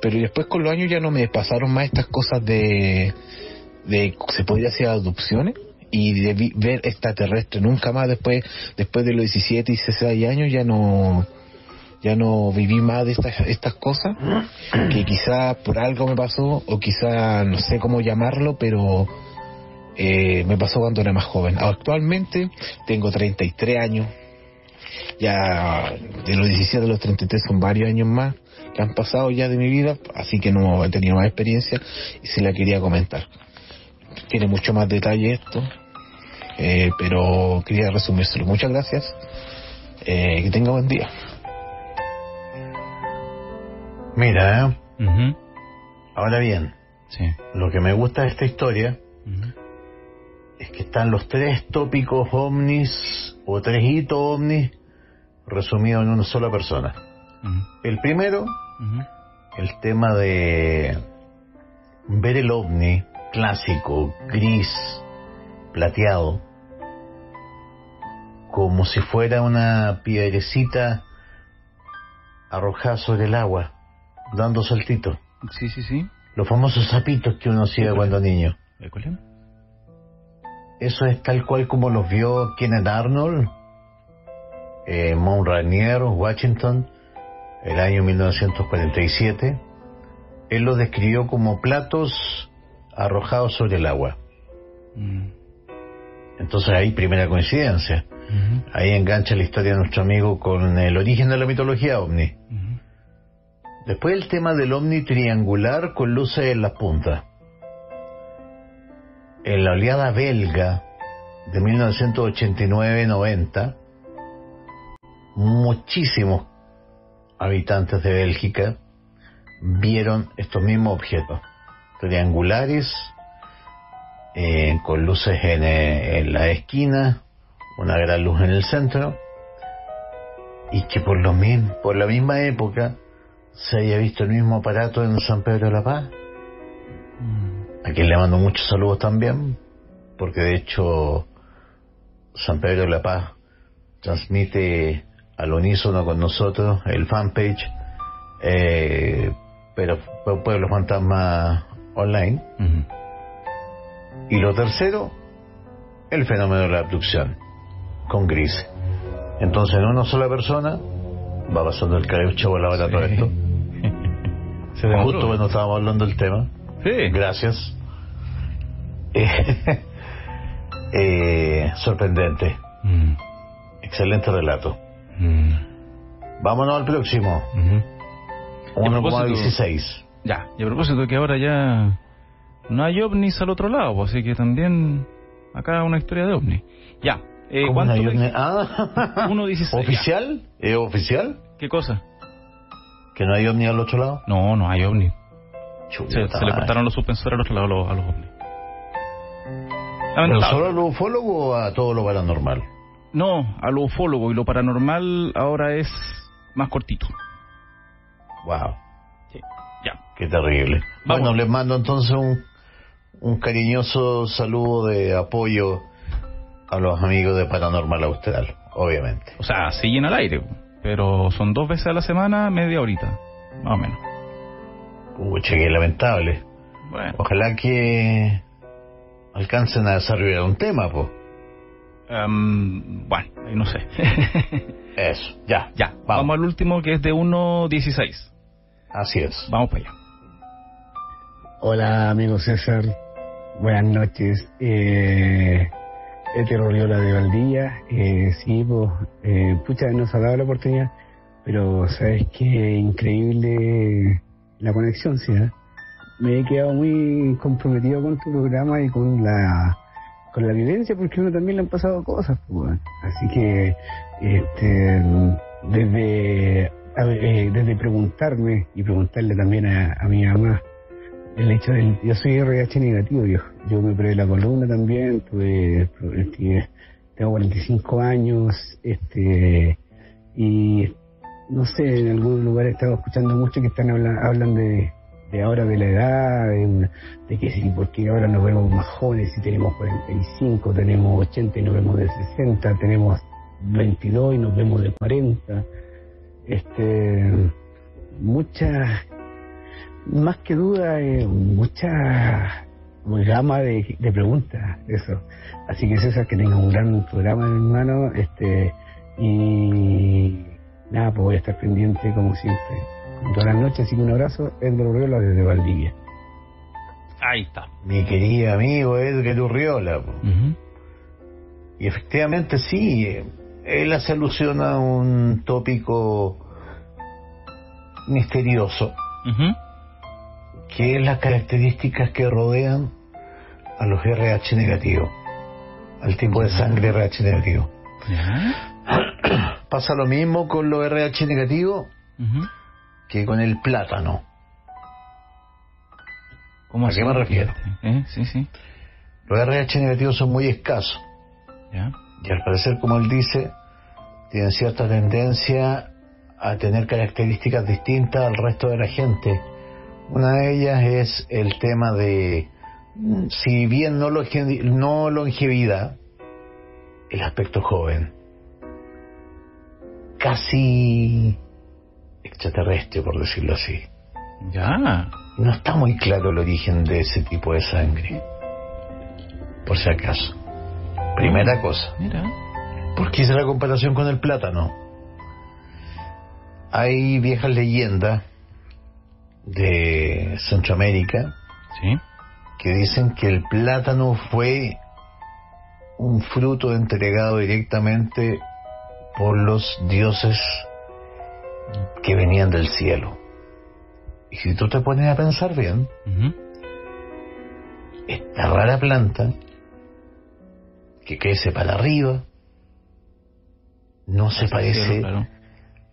Pero después con los años ya no me pasaron más estas cosas de, de se podía hacer adopciones y de ver extraterrestre nunca más después después de los 17 y 16 años ya no ya no viví más de estas estas cosas que quizá por algo me pasó o quizá no sé cómo llamarlo pero eh, me pasó cuando era más joven. Actualmente tengo 33 años. Ya de los 17 a los 33 son varios años más que han pasado ya de mi vida así que no he tenido más experiencia y se la quería comentar tiene mucho más detalle esto, eh, pero quería resumírselo. Muchas gracias. Eh, que tenga buen día. Mira, ¿eh? ahora bien, sí. lo que me gusta de esta historia es que están los tres tópicos ovnis o tres hitos ovnis resumidos en una sola persona. El primero, el tema de ver el ovni clásico, gris, plateado, como si fuera una piedrecita arrojada sobre el agua, dando saltito. Sí, sí, sí. Los famosos zapitos que uno hacía cuando niño. Eso es tal cual como los vio Kenneth Arnold, eh, Mount Rainier, Washington, el año 1947. Él los describió como platos arrojado sobre el agua. Mm. Entonces ahí primera coincidencia. Ahí engancha la historia de nuestro amigo con el origen de la mitología ovni. Después el tema del ovni triangular con luces en las puntas. En la oleada belga de 1989-90, muchísimos habitantes de Bélgica vieron estos mismos objetos triangulares eh, con luces en, eh, en, la esquina, una gran luz en el centro y que por lo mismo, por la misma época se haya visto el mismo aparato en San Pedro de la Paz. Mm. A quien le mando muchos saludos también, porque de hecho San Pedro de la Paz transmite al unísono con nosotros el fanpage, eh, pero Pueblos Fantasmas online. Y lo tercero, el fenómeno de la abducción, con gris. Entonces, en una sola persona, va pasando el careucho la hora todo esto. Justo cuando estábamos hablando del tema. Sí. Gracias. Eh, sorprendente. Mm. Excelente relato. Mm. Vámonos al próximo. Uh -huh. 1,16. Ya, y a propósito que ahora ya no hay ovnis al otro lado, así que también acá una historia de ovnis. Ya. Eh, ¿Cómo ovni? Ah, 1.16. ¿Oficial? ¿Es oficial? ¿Qué cosa? ¿Que no hay ovni al otro lado? No, no hay ovni. Se, se, le cortaron los suspensores al otro lado a los, a los ovnis. ¿Pero solo a los ufólogos o a todo lo paranormal? No, a lo ufólogo y lo paranormal ahora es más cortito. Wow. Qué terrible. Bueno, les mando entonces un, un cariñoso saludo de apoyo a los amigos de Paranormal Austral, obviamente. O sea, siguen al aire, pero son dos veces a la semana, media horita, más o menos. Pucha, qué lamentable. Bueno, Ojalá que alcancen a desarrollar un tema, pues. em, bueno, ahí no sé. Eso, ya, ya, vamos. al último que es de 1.16. Así es. Vamos para allá. Hola, amigo César. Buenas noches. Eh, Hetero Riola de Valdía. Eh, sí, pues, eh, pucha, nos ha dado la oportunidad, pero sabes que increíble la conexión, sí. ¿eh? Me he quedado muy comprometido con tu programa y con la con la vivencia porque uno también le han pasado cosas, pues, así que este, desde a eh, desde preguntarme y preguntarle también a mi mamá el hecho del yo soy RH negativo yo yo me operé la columna también tuve este, tengo 45 años este y no sé en algunos lugares he estado escuchando mucho que están hablan, hablan de, ahora de la edad de, de que sí porque ahora nos vemos más jóvenes y tenemos 45 tenemos 80 y nos vemos de 60 tenemos 22 y nos vemos de 40 este muchas más que duda eh, mucha gama de, de preguntas eso así que César que tenga un gran programa hermano este y nada pues voy a estar pendiente como siempre las noches así que un abrazo Edgar Urriola desde Valdivia Ahí está. Mi querido amigo Edgar Urriola. Y efectivamente sí, él hace alusión a un tópico misterioso, Ujú. Que es las características que rodean a los RH negativos, al tipo de sangre RH negativo. Ya. Pasa lo mismo con los RH negativos que con el plátano. ¿Cómo ¿A así? qué me refiero? ¿Eh? Sí, sí. Los RH negativos son muy escasos Ya. y al parecer, como él dice, tienen cierta tendencia a tener características distintas al resto de la gente. Una de ellas es el tema de, mm, si bien no, longe- no longevidad, el aspecto joven. Casi extraterrestre, por decirlo así. Ya. No está muy claro el origen de ese tipo de sangre. Por si acaso. Primera cosa. Mira. ¿Por qué hice la comparación con el plátano? Hay viejas leyendas de Centroamérica Sí. que dicen que el plátano fue un fruto entregado directamente por los dioses que venían del cielo. Y si tú te pones a pensar bien, esta rara planta que crece para arriba no se parece claro.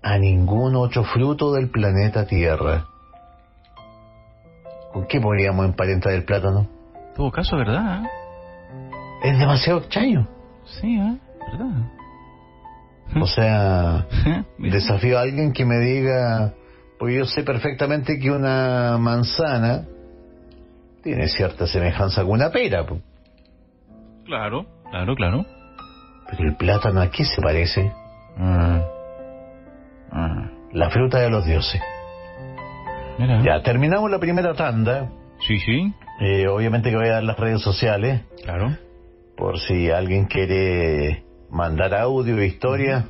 a ningún otro fruto del planeta Tierra. ¿Con qué podríamos emparentar el plátano? Todo caso, ¿verdad? Es demasiado extraño. Sí, ¿eh? ¿Verdad? O sea, Mira. desafío a alguien que me diga, porque yo sé perfectamente que una manzana tiene cierta semejanza con una pera. Claro, claro, claro. pero el plátano a qué se parece? Ah. Ah. La fruta de los dioses. Mira. Ya, terminamos la primera tanda. Sí, sí. Eh, obviamente que voy a dar las redes sociales, Claro. por si alguien quiere mandar audio historia,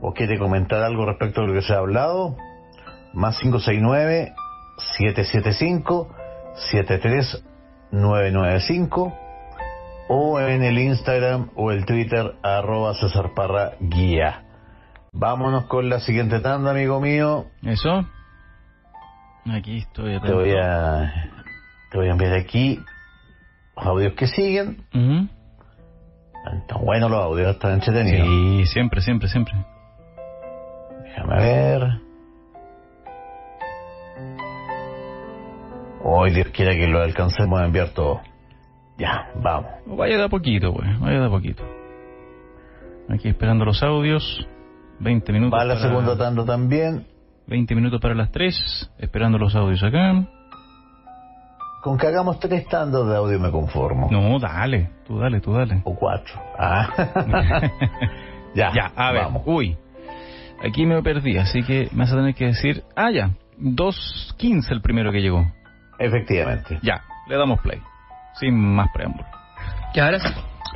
o quiere comentar algo respecto a lo que se ha hablado. Más 569-775-73995, o en el Instagram o el Twitter, arroba César Parra Guía. Vámonos con la siguiente tanda, amigo mío. ¿Eso? Aquí estoy. Te voy a, te voy a enviar aquí los audios que siguen. Ujú. Están buenos los audios, están entretenidos. Sí, siempre, siempre, siempre. Déjame ver. Hoy Dios quiera que lo alcancemos a enviar todo. Ya, vamos. Vaya de a poquito, pues. Vaya de a poquito. Aquí esperando los audios. 20 minutos. Va la para- segunda tanda también. 20 minutos para las 3. Esperando los audios acá. Con que hagamos tres tandas de audio me conformo. No, dale, tú dale, tú dale. O cuatro. Ah. ya, Ya, a ver, vamos. uy. Aquí me perdí, así que me vas a tener que decir. Ah, ya. 2.15 el primero que llegó. Efectivamente. Ya, le damos play. Sin más preámbulo. Y ahora sí.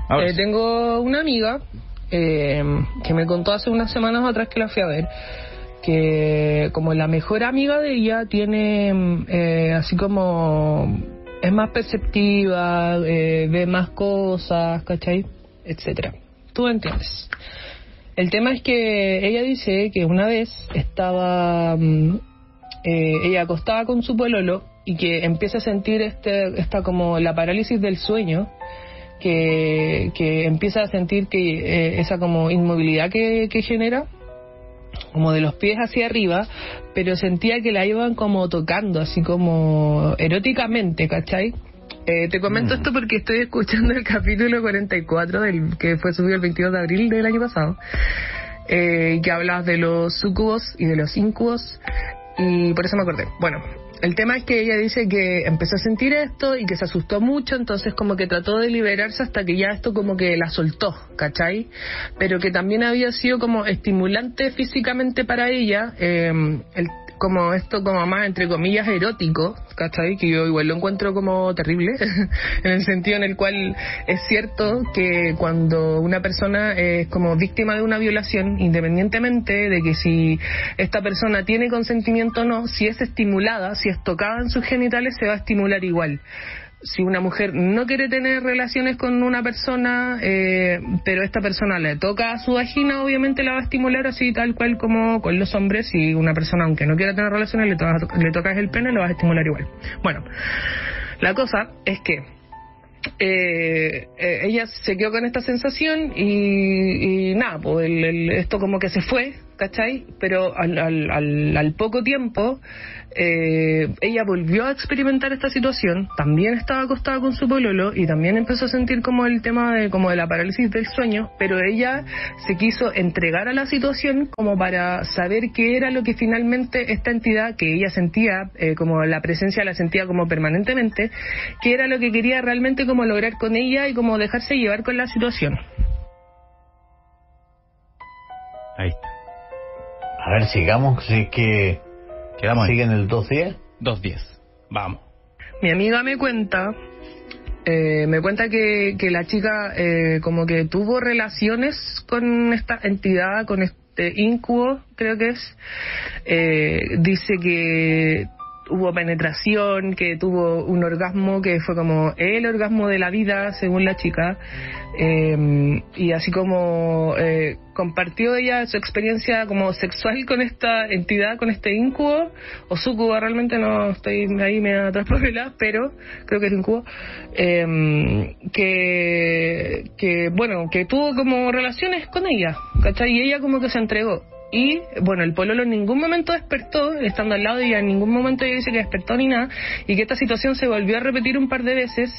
Ahora Eh, sí. tengo una amiga eh, que me contó hace unas semanas atrás que la fui a ver que como la mejor amiga de ella tiene mm, eh, así como es más perceptiva, eh, ve más cosas, ¿cachai? Etcétera. Tú entiendes. El tema es que ella dice que una vez estaba mm, eh, ella acostada con su pololo y que empieza a sentir este esta como la parálisis del sueño que, que empieza a sentir que eh, esa como inmovilidad que, que genera como de los pies hacia arriba, pero sentía que la iban como tocando, así como eróticamente, ¿cachai? Eh, te comento Mm. esto porque estoy escuchando el capítulo 44 del que fue subido el 22 de abril del año pasado, eh, que hablas de los sucubos y de los incubos, y por eso me acordé. Bueno, el tema es que ella dice que empezó a sentir esto y que se asustó mucho, entonces como que trató de liberarse hasta que ya esto como que la soltó, ¿cachai? Pero que también había sido como estimulante físicamente para ella, eh, el- como esto como más entre comillas erótico, ¿cachai? Que yo igual lo encuentro como terrible, en el sentido en el cual es cierto que cuando una persona es como víctima de una violación, independientemente de que si esta persona tiene consentimiento o no, si es estimulada, si es tocada en sus genitales, se va a estimular igual. Si una mujer no quiere tener relaciones con una persona, eh, pero esta persona le toca a su vagina, obviamente la va a estimular así tal cual como con los hombres. Si una persona, aunque no quiera tener relaciones, le, toca, le tocas el pene, lo vas a estimular igual. Bueno, la cosa es que eh, eh, ella se quedó con esta sensación y, y nada, pues el- el- esto como que se fue, ¿cachai? Pero al, al, al, al poco tiempo eh, ella volvió a experimentar esta situación, también estaba acostada con su pololo y también empezó a sentir como el tema de como de la parálisis del sueño, pero ella se quiso entregar a la situación como para saber qué era lo que finalmente esta entidad que ella sentía, eh, como la presencia la sentía como permanentemente, qué era lo que quería realmente como lograr con ella y como dejarse llevar con la situación. Ahí está. A ver, sigamos, si que Quedamos ahí. siguen el 2-10. 2.10. Vamos. Mi amiga me cuenta, eh, me cuenta que, que la chica eh, como que tuvo relaciones con esta entidad, con este incubo, creo que es. Eh, dice que hubo penetración, que tuvo un orgasmo que fue como el orgasmo de la vida, según la chica. Eh, y así como eh, compartió ella su experiencia como sexual con esta entidad, con este incubo, o sucubo, realmente no estoy ahí me traspapelada, pero creo que es incubo, eh, que, que, bueno, que tuvo como relaciones con ella, ¿cachai? Y ella como que se entregó. Y bueno, el pololo en ningún momento despertó, estando al lado ella, en ningún momento ella dice que despertó ni nada, y que esta situación se volvió a repetir un par de veces,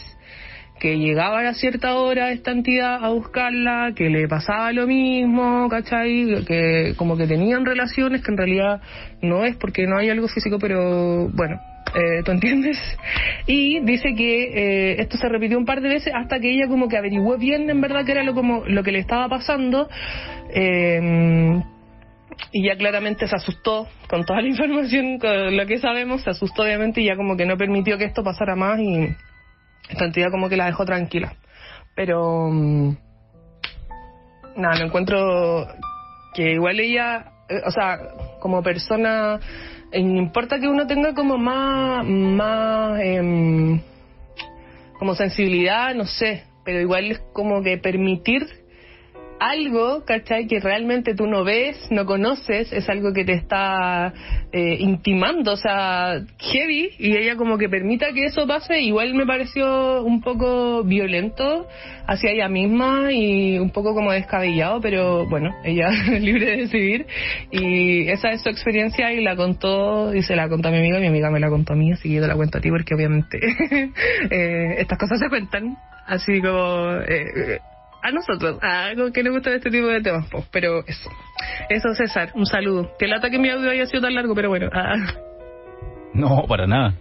que llegaba a cierta hora esta entidad a buscarla, que le pasaba lo mismo, ¿cachai? Que como que tenían relaciones, que en realidad no es porque no hay algo físico, pero bueno, eh, ¿tú entiendes? Y dice que eh, esto se repitió un par de veces hasta que ella como que averiguó bien en verdad que era lo, como, lo que le estaba pasando. Eh, y ya claramente se asustó con toda la información, con lo que sabemos, se asustó obviamente y ya como que no permitió que esto pasara más y esta entidad como que la dejó tranquila. Pero mm, nada, me encuentro que igual ella, eh, o sea, como persona, eh, no importa que uno tenga como más, más, em, como sensibilidad, no sé, pero igual es como que permitir algo, ¿cachai? Que realmente tú no ves, no conoces, es algo que te está eh, intimando, o sea, heavy, y ella como que permita que eso pase, igual me pareció un poco violento hacia ella misma y un poco como descabellado, pero bueno, ella es libre de decidir, y esa es su experiencia y la contó, y se la contó a mi amiga, y mi amiga me la contó a mí, así que yo te la cuento a ti porque obviamente eh, estas cosas se cuentan, así como... eh, a nosotros, a algo que le gusta este tipo de temas, pues, pero eso. Eso, César, un saludo. Que lata que mi audio haya sido tan largo, pero bueno. ah. No, para nada.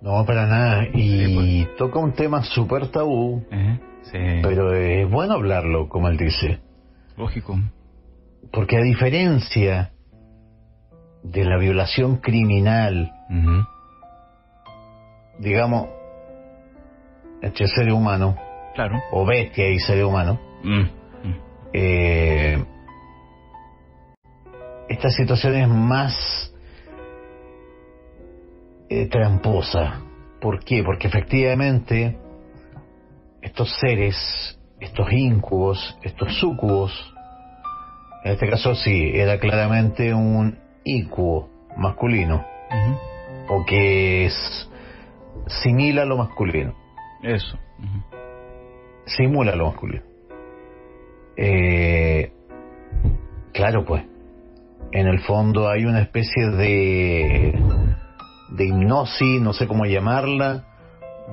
No, para nada. Y pues. toca un tema súper tabú, ¿Eh? Sí. pero es bueno hablarlo, como él dice. Lógico. Porque a diferencia de la violación criminal, digamos, entre seres humanos, Claro. o bestia y seres humanos, Mm, mm. eh, esta situación es más eh, tramposa. ¿Por qué? Porque efectivamente estos seres, estos íncubos, estos súcubos, en este caso sí, era claramente un incubo masculino, o que es, simila lo masculino. Eso. Simula lo masculino. Eh, claro, pues, en el fondo hay una especie de, de hipnosis, no sé cómo llamarla,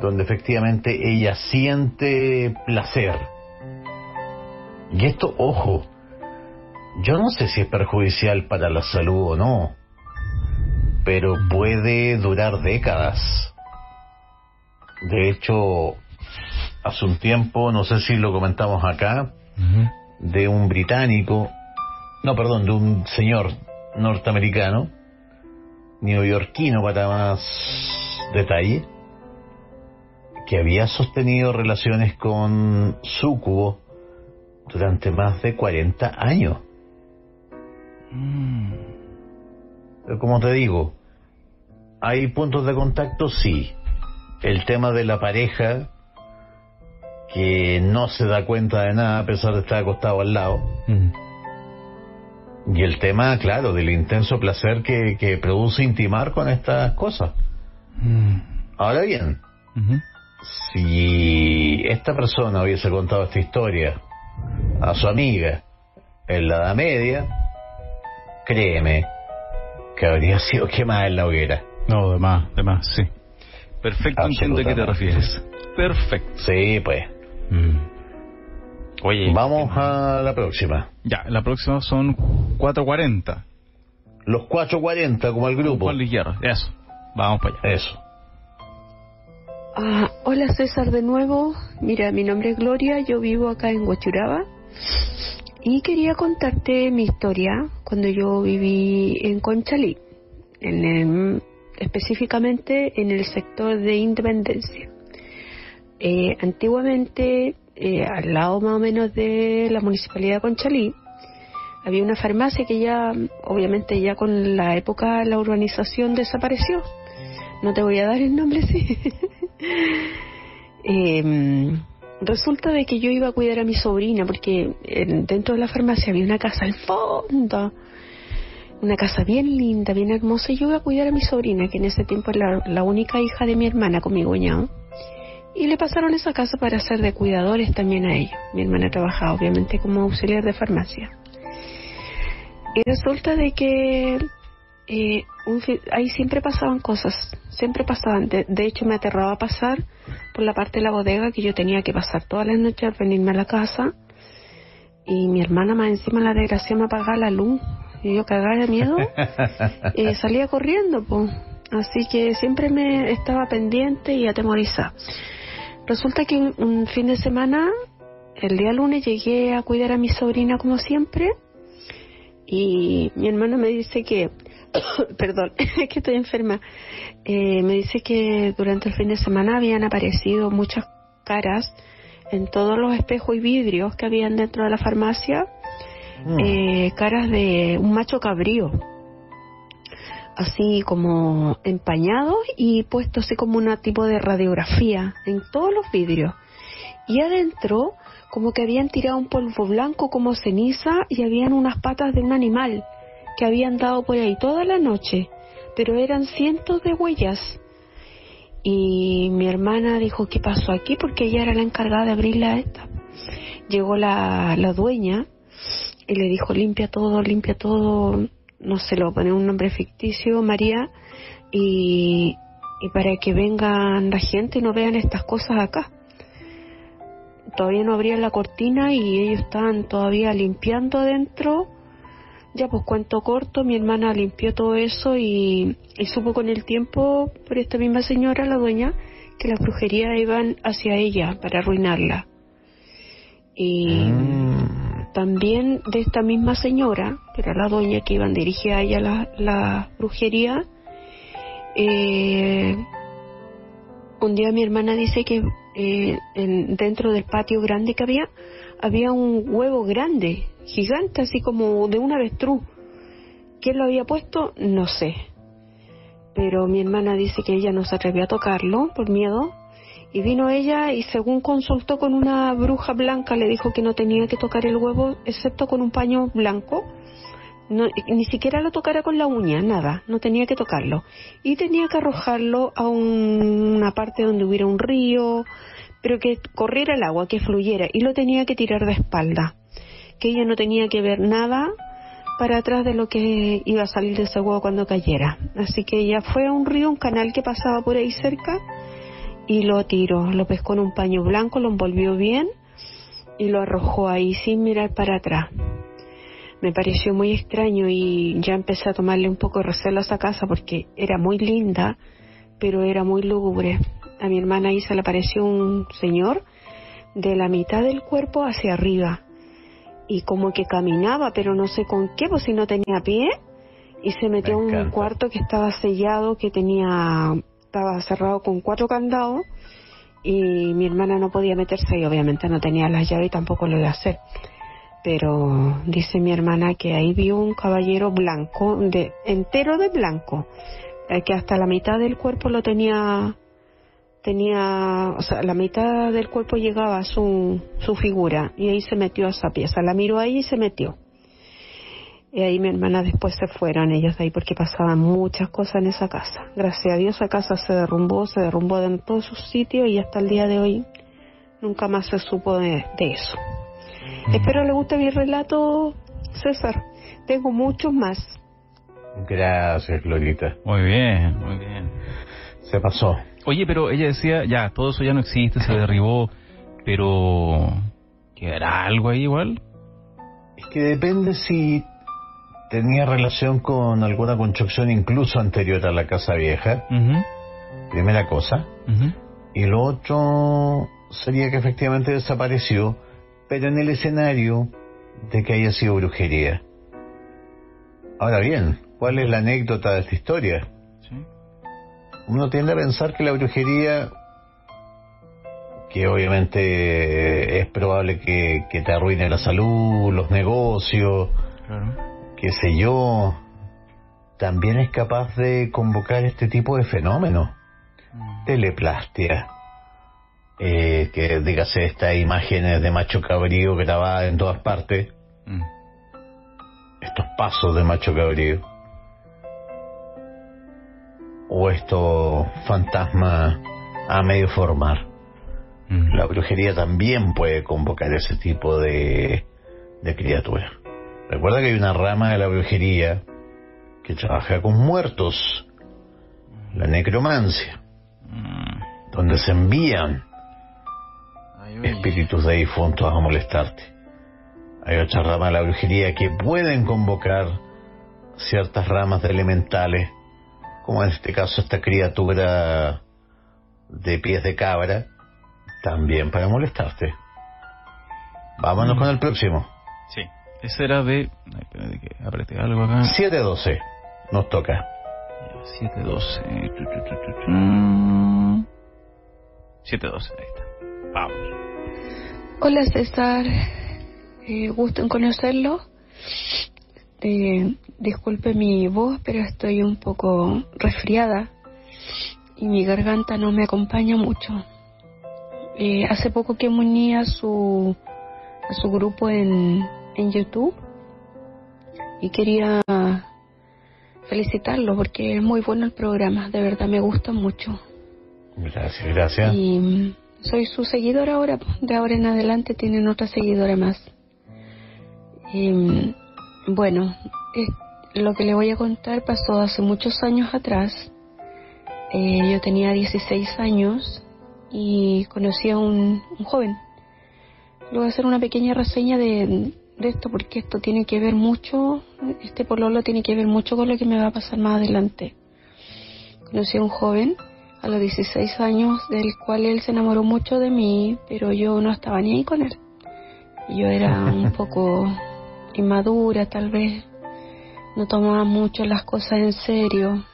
donde efectivamente ella siente placer. Y esto, ojo, yo no sé si es perjudicial para la salud o no, pero puede durar décadas. De hecho, hace un tiempo, no sé si lo comentamos acá, de un británico, no, perdón, de un señor norteamericano, neoyorquino para más detalle, que había sostenido relaciones con Sucubo durante más de 40 años. Mm. Pero como te digo, hay puntos de contacto, sí. El tema de la pareja que no se da cuenta de nada a pesar de estar acostado al lado. Mm. Y el tema, claro, del intenso placer que, que produce intimar con estas cosas. Mm. Ahora bien, si esta persona hubiese contado esta historia a su amiga en la Edad Media, créeme que habría sido quemada en la hoguera. No, de más, de más, sí. Perfecto, entiendo a qué te refieres. Perfecto. Sí, pues. Mm. Oye, Vamos a la próxima. ya, la próxima son 4.40. Los 440 como el grupo. Juan Luis Guerra, eso. Vamos para allá. Eso. Ah, hola César de nuevo. Mira, mi nombre es Gloria, yo vivo acá en Huachuraba y quería contarte mi historia cuando yo viví en Conchalí, en el- específicamente en el sector de Independencia. Eh, antiguamente, eh, al lado más o menos de la municipalidad de Conchalí, había una farmacia que ya, obviamente ya con la época de la urbanización desapareció. No te voy a dar el nombre, sí. Eh, resulta de que yo iba a cuidar a mi sobrina porque en- dentro de la farmacia había una casa al fondo, una casa bien linda, bien hermosa, y yo iba a cuidar a mi sobrina, que en ese tiempo era la, única hija de mi hermana con mi. Y le pasaron esa casa para ser de cuidadores también a ella. Mi hermana trabajaba obviamente como auxiliar de farmacia. Y resulta de que eh, un ahí siempre pasaban cosas, siempre pasaban. De, de hecho, me aterraba pasar por la parte de la bodega que yo tenía que pasar todas las noches al venirme a la casa. Y mi hermana más encima, la desgracia, me apagaba la luz. Y yo cagada de miedo y salía corriendo, pues. Así que siempre me estaba pendiente y atemorizada. Resulta que un, un fin de semana, el día lunes, llegué a cuidar a mi sobrina como siempre. Y mi hermana me dice que, perdón, es que estoy enferma, Eh, me dice que durante el fin de semana habían aparecido muchas caras en todos los espejos y vidrios que habían dentro de la farmacia, Mm. eh, caras de un macho cabrío, así como empañados y puesto así como una tipo de radiografía en todos los vidrios. Y adentro como que habían tirado un polvo blanco como ceniza y habían unas patas de un animal que habían dado por ahí toda la noche, pero eran cientos de huellas. Y mi hermana dijo, ¿qué pasó aquí? Porque ella era la encargada de abrirla esta. Llegó la, la dueña y le dijo, limpia todo, limpia todo, no se lo pone un nombre ficticio, María, y, y para que vengan la gente y no vean estas cosas acá. Todavía no abrían la cortina y ellos estaban todavía limpiando adentro Ya, pues cuento corto, mi hermana limpió todo eso y, supo con el tiempo, por esta misma señora, la dueña, que las brujerías iban hacia ella para arruinarla. Y Mm. También de esta misma señora, que era la dueña que iban dirigida a ella la, la brujería, eh, un día mi hermana dice que eh, en- dentro del patio grande que había, había un huevo grande, gigante, así como de un avestruz. ¿Quién lo había puesto? No sé. Pero mi hermana dice que ella no se atrevió a tocarlo por miedo. Y vino ella y según consultó con una bruja blanca le dijo que no tenía que tocar el huevo excepto con un paño blanco. No, ni siquiera lo tocara con la uña, nada, no tenía que tocarlo. Y tenía que arrojarlo a un- una parte donde hubiera un río, pero que corriera el agua, que fluyera, y lo tenía que tirar de espalda. Que ella no tenía que ver nada para atrás de lo que iba a salir de ese huevo cuando cayera. Así que ella fue a un río, un canal que pasaba por ahí cerca, y lo tiró, lo pescó en un paño blanco, lo envolvió bien y lo arrojó ahí sin mirar para atrás. Me pareció muy extraño y ya empecé a tomarle un poco de recelo a esa casa porque era muy linda, pero era muy lúgubre. A mi hermana ahí se le apareció un señor de la mitad del cuerpo hacia arriba y como que caminaba, pero no sé con qué, pues si no tenía pie, y se metió en un cuarto que estaba sellado, que tenía, estaba cerrado con cuatro candados, y mi hermana no podía meterse y obviamente no tenía las llaves y tampoco lo iba a hacer. Pero dice mi hermana que ahí vio un caballero blanco, de, entero de blanco, eh, que hasta la mitad del cuerpo lo tenía, tenía, o sea, la mitad del cuerpo llegaba a su, su figura y ahí se metió a esa pieza. La miró ahí y se metió. Y ahí mi hermana después se fueron ellos de ahí porque pasaban muchas cosas en esa casa. Gracias a Dios esa casa se derrumbó, se derrumbó en todos sus sitios y hasta el día de hoy nunca más se supo de, de eso. Espero le guste mi relato, César. Tengo muchos más. Gracias, Glorita. Muy bien, muy bien. Se pasó. Oye, pero ella decía, ya, todo eso ya no existe, se derribó, pero ¿quedará algo ahí igual? Es que depende si tenía relación con alguna construcción incluso anterior a la casa vieja, primera cosa. Y lo otro sería que efectivamente desapareció, pero en el escenario de que haya sido brujería. Ahora bien, ¿cuál es la anécdota de esta historia? Sí. Uno tiende a pensar que la brujería, que obviamente es probable que, que te arruine la salud, los negocios, Claro. Qué sé yo, también es capaz de convocar este tipo de fenómenos. Teleplastia. Eh, que dígase estas imágenes de macho cabrío grabadas en todas partes. Mm. Estos pasos de macho cabrío. O estos fantasmas a medio formar. Mm. La brujería también puede convocar ese tipo de, de criaturas. Recuerda que hay una rama de la brujería que trabaja con muertos, la necromancia, Mm. donde se envían Ay, espíritus de difuntos a molestarte. Hay otra rama de la brujería que pueden convocar ciertas ramas de elementales, como en este caso esta criatura de pies de cabra, también para molestarte. Vámonos Mm. con el próximo. Sí. Ese era de... Ay, que apreté algo acá. 712. Nos toca. 712. Tu, tu, tu, tu, tu. 712, ahí está. Vamos. Hola César, eh, gusto en conocerlo. Eh, disculpe mi voz, pero estoy un poco resfriada y mi garganta no me acompaña mucho. Eh, hace poco que me uní a su, a su grupo en, en YouTube y quería felicitarlo porque es muy bueno el programa, de verdad me gusta mucho. Gracias, gracias. Y mm, soy su seguidora ahora, de ahora en adelante tienen otra seguidora más. Y mm, bueno, lo que le voy a contar pasó hace muchos años atrás. Eh, yo tenía 16 años y conocí a un, un joven. Le voy a hacer una pequeña reseña de, de esto porque esto tiene que ver mucho, este pololo tiene que ver mucho con lo que me va a pasar más adelante. Conocí a un joven a los 16 años del cual él se enamoró mucho de mí, pero yo no estaba ni ahí con él. Yo era un poco inmadura tal vez, no tomaba mucho las cosas en serio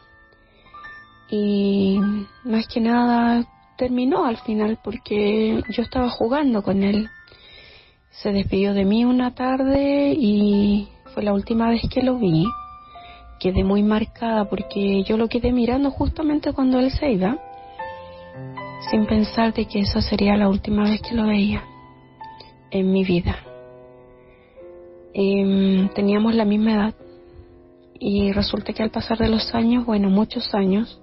y más que nada terminó al final porque yo estaba jugando con él. Se despidió de mí una tarde y fue la última vez que lo vi. Quedé muy marcada porque yo lo quedé mirando justamente cuando él se iba, sin pensar de que esa sería la última vez que lo veía en mi vida. Em, teníamos la misma edad y resulta que al pasar de los años, bueno, muchos años,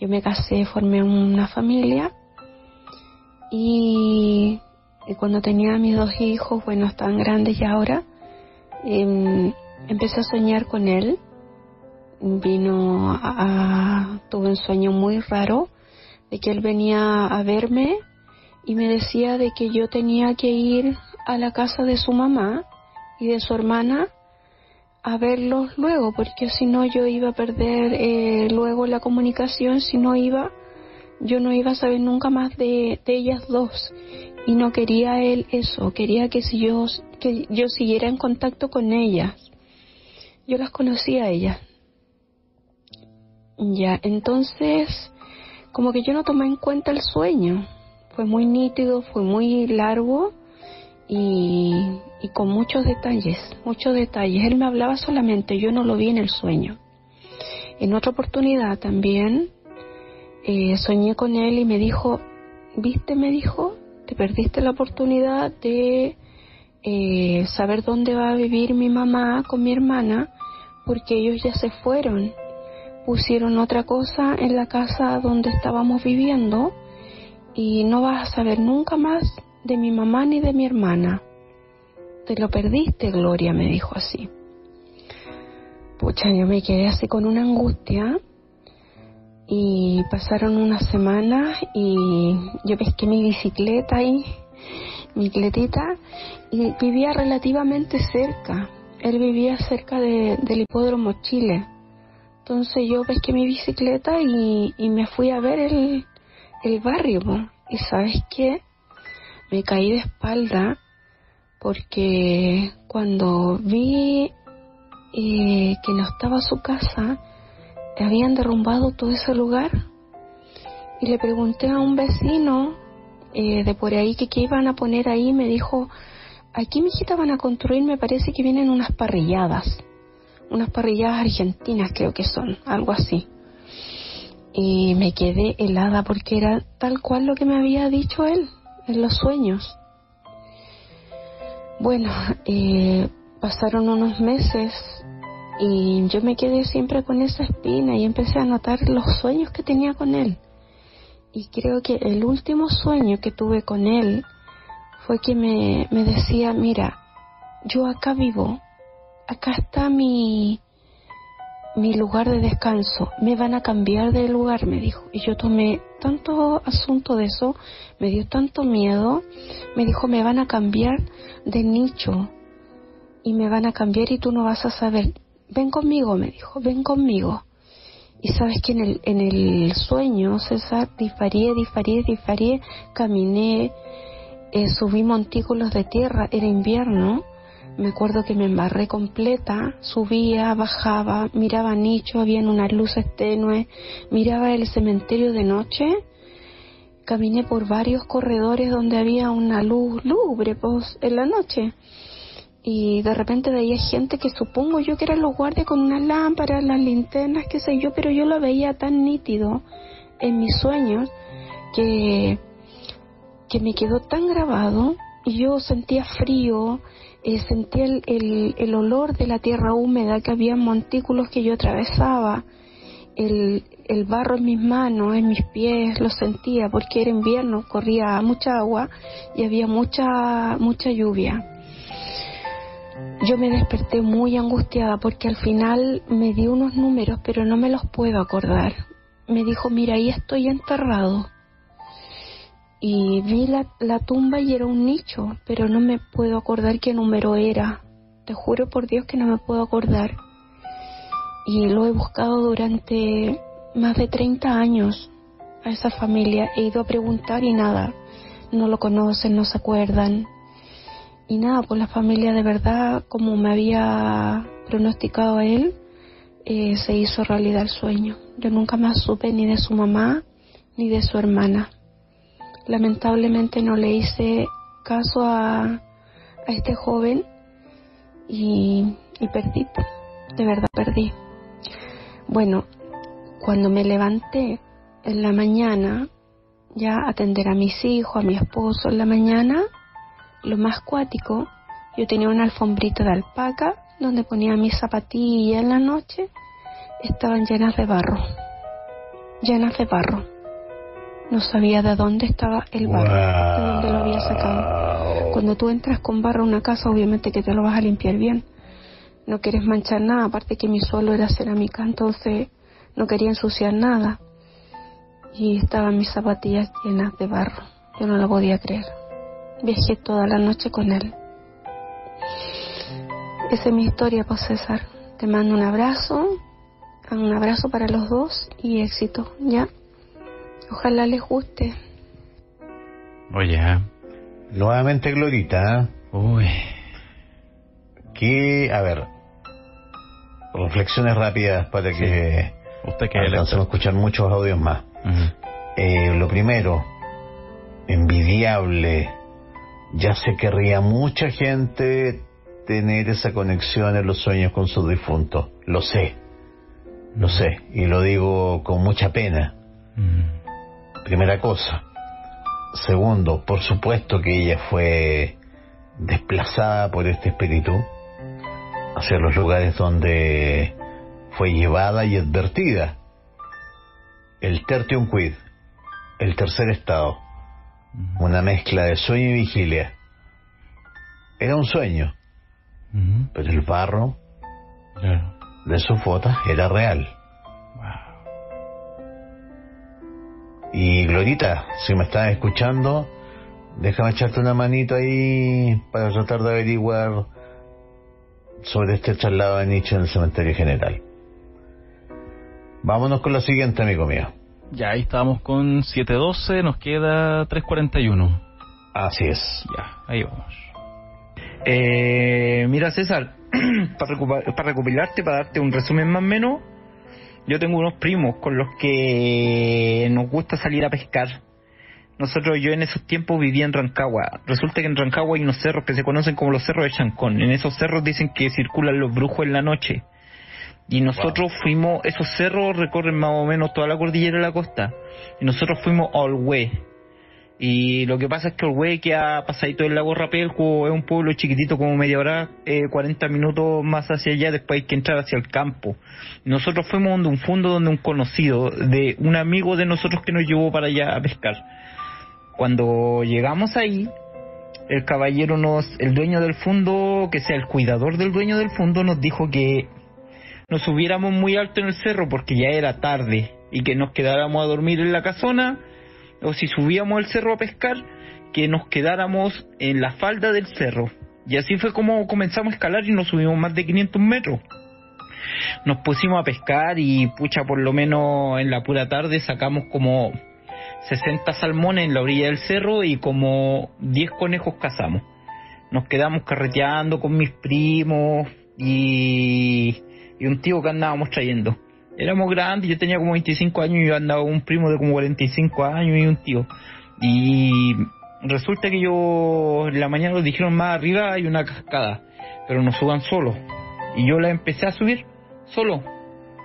yo me casé, formé una familia y, cuando tenía mis dos hijos, bueno, estaban grandes ya ahora, em, empecé a soñar con él. Vino a, tuve un sueño muy raro de que él venía a verme y me decía de que yo tenía que ir a la casa de su mamá y de su hermana a verlos luego, porque si no yo iba a perder eh, luego la comunicación, si no iba, yo no iba a saber nunca más de, ellas dos. Y no quería él eso, quería que si yo, que yo siguiera en contacto con ellas. Yo las conocía a ellas. Ya, entonces, como que yo no tomé en cuenta el sueño. Fue muy nítido, fue muy largo y, y con muchos detalles, muchos detalles. Él me hablaba solamente, yo no lo vi en el sueño. En otra oportunidad también eh, soñé con él y me dijo, viste, me dijo, te perdiste la oportunidad de eh, saber dónde va a vivir mi mamá con mi hermana porque ellos ya se fueron. Pusieron otra cosa en la casa donde estábamos viviendo y no vas a saber nunca más de mi mamá ni de mi hermana. Te lo perdiste, Gloria, me dijo así. Pucha, yo me quedé así con una angustia y pasaron unas semanas y yo pesqué mi bicicleta y mi cletita y vivía relativamente cerca. Él vivía cerca del hipódromo Chile. Entonces yo pesqué mi bicicleta y, me fui a ver el, el barrio. Y sabes qué? Me caí de espalda porque cuando vi eh, que no estaba su casa, habían derrumbado todo ese lugar. Y le pregunté a un vecino eh, de por ahí que qué iban a poner ahí, me dijo, aquí mi hijita van a construir, me parece que vienen unas parrilladas, unas parrilladas argentinas creo que son, algo así. Y me quedé helada porque era tal cual lo que me había dicho él en los sueños. Bueno, eh, pasaron unos meses y yo me quedé siempre con esa espina y empecé a notar los sueños que tenía con él. Y creo que el último sueño que tuve con él fue que me, me decía, mira, yo acá vivo, acá está mi, mi lugar de descanso, me van a cambiar de lugar, me dijo. Y yo tomé tanto asunto de eso, me dio tanto miedo, me dijo, me van a cambiar de nicho y me van a cambiar y tú no vas a saber. Ven conmigo, me dijo, ven conmigo. Y sabes que en el, en el sueño, César, disparé, disparé, disparé, caminé, eh, subí montículos de tierra, era invierno, me acuerdo que me embarré completa, subía, bajaba, miraba nicho, habían unas luces tenues, miraba el cementerio de noche, caminé por varios corredores donde había una luz lubre pues, en la noche. Y de repente veía gente que supongo yo que eran los guardias con unas lámparas, las linternas, qué sé yo, pero yo lo veía tan nítido en mis sueños que, que me quedó tan grabado y yo sentía frío, eh, sentía el, el, olor de la tierra húmeda que había montículos que yo atravesaba, el, el barro en mis manos, en mis pies, lo sentía porque era invierno, corría mucha agua y había mucha, mucha lluvia. Yo me desperté muy angustiada porque al final me dio unos números, pero no me los puedo acordar. Me dijo, mira, ahí estoy enterrado y vi la, la tumba y era un nicho, pero no me puedo acordar qué número era. Te juro por Dios que no me puedo acordar. Y lo he buscado durante más de 30 años a esa familia. He ido a preguntar y nada. No lo conocen, no se acuerdan. Y nada, pues la familia de verdad, como me había pronosticado a él, eh, se hizo realidad el sueño. Yo nunca más supe ni de su mamá ni de su hermana. Lamentablemente no le hice caso a, a este joven y, y perdí, de verdad perdí. Bueno, cuando me levanté en la mañana, ya atender a mis hijos, a mi esposo en la mañana, lo más cuático, yo tenía una alfombrita de alpaca donde ponía mis zapatillas en la noche, estaban llenas de barro, llenas de barro. No sabía de dónde estaba el barro, de dónde lo había sacado. Cuando tú entras con barro a una casa, obviamente que te lo vas a limpiar bien. No quieres manchar nada, aparte que mi suelo era cerámica, entonces no quería ensuciar nada. Y estaban mis zapatillas llenas de barro. Yo no lo podía creer. Viajé toda la noche con él. Esa es mi historia, pues César. Te mando un abrazo, un abrazo para los dos y éxito, ¿ya? Ojalá les guste. Oye, ¿eh? Nuevamente Glorita. uy. Que, a ver, reflexiones rápidas para que Usted que alcancemos a escuchar muchos audios más. Eh, lo primero, envidiable. Ya se querría mucha gente tener esa conexión en los sueños con sus difuntos. Lo sé, lo sé, y lo digo con mucha pena. Primera cosa. Segundo, por supuesto que ella fue desplazada por este espíritu hacia los lugares donde fue llevada y advertida. El tertium quid, el tercer estado, una mezcla de sueño y vigilia. Era un sueño, pero el barro Claro. de sus botas era real. Y Glorita, si me estás escuchando, déjame echarte una manito ahí para tratar de averiguar sobre este traslado de nicho en el cementerio general. Vámonos con la siguiente, amigo mío. Ya, ahí estábamos con 7.12, nos queda 3.41. Así es. Ya, ahí vamos. Eh, mira, César, para, para recopilarte, para darte un resumen más o menos, yo tengo unos primos con los que nos gusta salir a pescar. Nosotros, yo en esos tiempos vivía en Rancagua. Resulta que en Rancagua hay unos cerros que se conocen como los cerros de Chancón. En esos cerros dicen que circulan los brujos en la noche. Y nosotros fuimos, esos cerros recorren más o menos toda la cordillera de la costa. Y nosotros fuimos a Olhué. Y lo que pasa es que Olhué queda pasadito del lago Rapelco, es un pueblo chiquitito como media hora, eh, 40 minutos más hacia allá, después hay que entrar hacia el campo. Y nosotros fuimos donde un fondo donde un conocido, de un amigo de nosotros que nos llevó para allá a pescar. Cuando llegamos ahí, el caballero nos, el dueño del fondo, que sea el cuidador del dueño del fondo, nos dijo que nos subiéramos muy alto en el cerro porque ya era tarde y que nos quedáramos a dormir en la casona o si subíamos al cerro a pescar que nos quedáramos en la falda del cerro. Y así fue como comenzamos a escalar y nos subimos más de 500 metros. Nos pusimos a pescar y pucha por lo menos en la pura tarde sacamos como 60 salmones en la orilla del cerro y como 10 conejos cazamos. Nos quedamos carreteando con mis primos y, y un tío que andábamos trayendo. Éramos grandes, yo tenía como 25 años y yo andaba con un primo de como 45 años y un tío. Y resulta que yo en la mañana nos dijeron más arriba hay una cascada, pero no suban solo. Y yo la empecé a subir solo,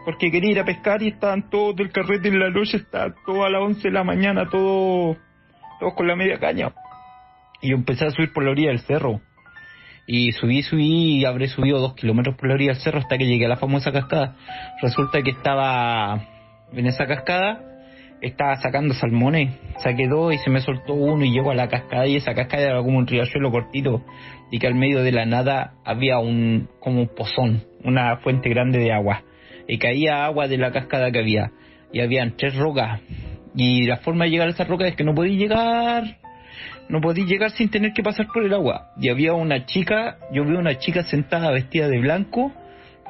porque quería ir a pescar y estaban todos del carrete en la noche, estaban todos a las 11 de la mañana, todos, todos con la media caña. Y yo empecé a subir por la orilla del cerro. Y subí, subí y habré subido dos kilómetros por la orilla del cerro hasta que llegué a la famosa cascada. Resulta que estaba en esa cascada, estaba sacando salmones. Saqué dos y se me soltó uno y llego a la cascada y esa cascada era como un riachuelo cortito. Y que al medio de la nada había un, como un pozón, una fuente grande de agua. Y caía agua de la cascada que había. Y habían tres rocas. Y la forma de llegar a esa roca es que no podía llegar, no podía llegar sin tener que pasar por el agua. Y había una chica, yo vi una chica sentada vestida de blanco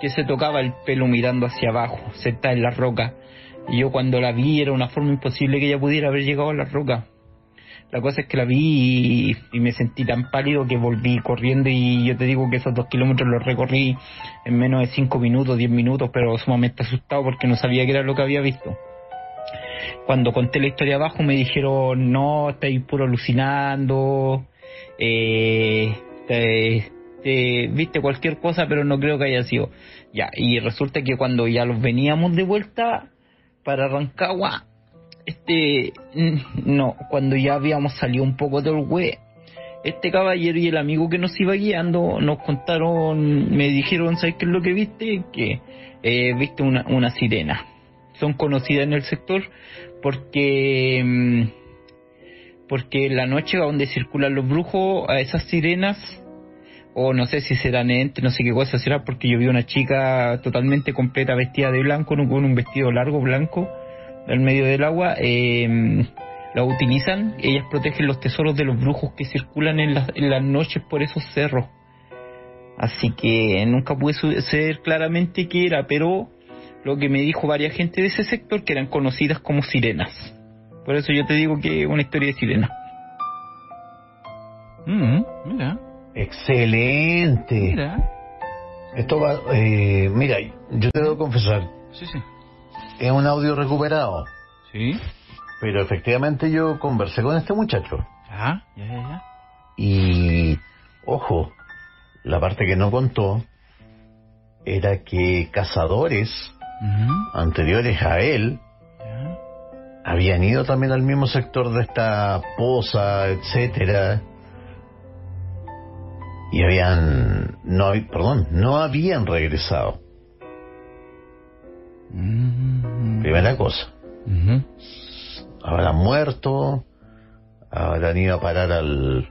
que se tocaba el pelo mirando hacia abajo, sentada en la roca. Y yo cuando la vi era una forma imposible que ella pudiera haber llegado a la roca. La cosa es que la vi y, y me sentí tan pálido que volví corriendo y yo te digo que esos dos kilómetros los recorrí en menos de cinco minutos, diez minutos, pero sumamente asustado porque no sabía qué era lo que había visto. Cuando conté la historia abajo me dijeron, no, estáis puro alucinando, eh, te- te- viste cualquier cosa, pero no creo que haya sido. Ya, y resulta que cuando ya los veníamos de vuelta para Rancagua, este, no, cuando ya habíamos salido un poco del hue, este caballero y el amigo que nos iba guiando nos contaron, me dijeron, ¿sabes qué es lo que viste? Que eh, viste una sirena. Son conocidas en el sector porque mm, porque la noche a donde circulan los brujos, a esas sirenas, o no sé si serán entes, no sé qué cosa será, porque yo vi una chica totalmente completa vestida de blanco, con un vestido largo blanco, en medio del agua, eh, la utilizan, ellas protegen los tesoros de los brujos que circulan en, las- en las noches por esos cerros. Así que nunca pude saber claramente qué era, pero lo que me dijo varias gente de ese sector que eran conocidas como sirenas. Por eso yo te digo que es una historia de sirena. Mm, mira, Excelente. mira. Esto va, eh, mira, yo te debo confesar, Sí, sí. es un audio recuperado, Sí. pero efectivamente yo conversé con este muchacho Ya, ya, ya, ya. y, ojo, la parte que no contó era que cazadores Anteriores a él habían ido también al mismo sector de esta poza, etcétera, y habían, no, perdón, no habían regresado. Mm, Primera cosa, habrán muerto, habrán ido a parar al,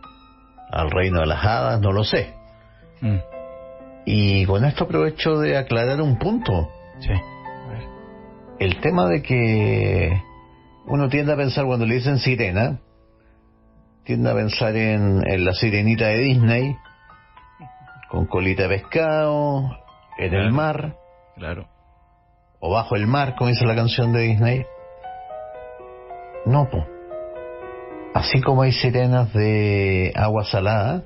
al reino de las hadas, no lo sé. Mm, Y con esto aprovecho de aclarar un punto. Sí. El tema de que uno tiende a pensar cuando le dicen sirena, tiende a pensar en, en la sirenita de Disney, con colita de pescado, en el mar, Claro. o bajo el mar, como dice la canción de Disney. No, po. Así como hay sirenas de agua salada,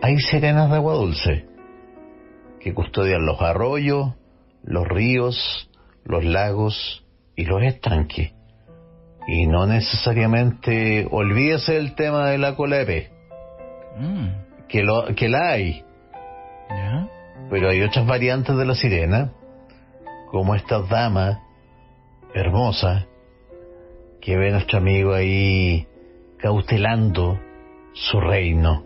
hay sirenas de agua dulce, que custodian los arroyos, los ríos, los lagos y los estanques. Y no necesariamente olvídese el tema de la cola de pez, Mm, que, lo, que la hay, pero hay otras variantes de la sirena, como estas damas hermosas que ve nuestro amigo ahí cautelando su reino,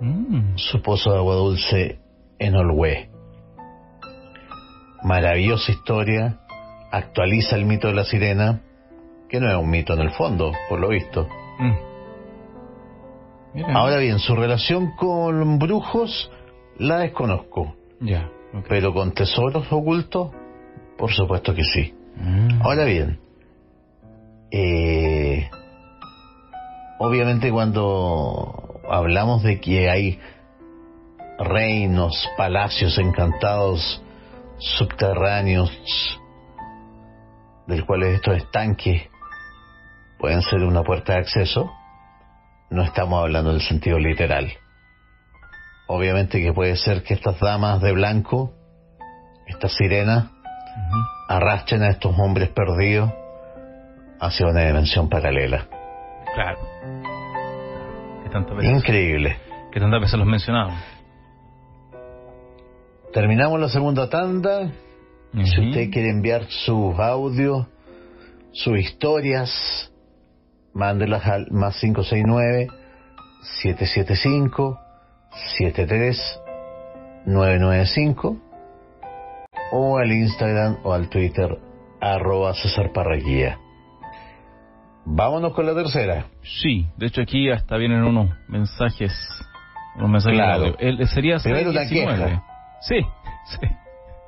Mm, su pozo de agua dulce en Olwé. Maravillosa historia, actualiza el mito de la sirena, que no es un mito en el fondo, por lo visto. mm. Ahora bien, su relación con brujos la desconozco. Ya. Pero con tesoros ocultos, por supuesto que sí. Mm. Ahora bien, eh, obviamente cuando hablamos de que hay reinos, palacios encantados, subterráneos, del cuales estos estanques pueden ser una puerta de acceso, no estamos hablando del sentido literal. Obviamente que puede ser que estas damas de blanco, estas sirenas, arrastren a estos hombres perdidos hacia una dimensión paralela. Claro. ¿Qué tantas veces, Increíble. qué tantas veces los mencionamos? Terminamos la segunda tanda. Si usted quiere enviar sus audios, sus historias, mándelas al más 569 775 73 995 o al Instagram o al Twitter arroba César Parraguía. Vámonos con la tercera. Sí, de hecho aquí hasta vienen unos mensajes, unos mensajes Claro. de audio. El, sería Primero una 619. queja. Sí, sí.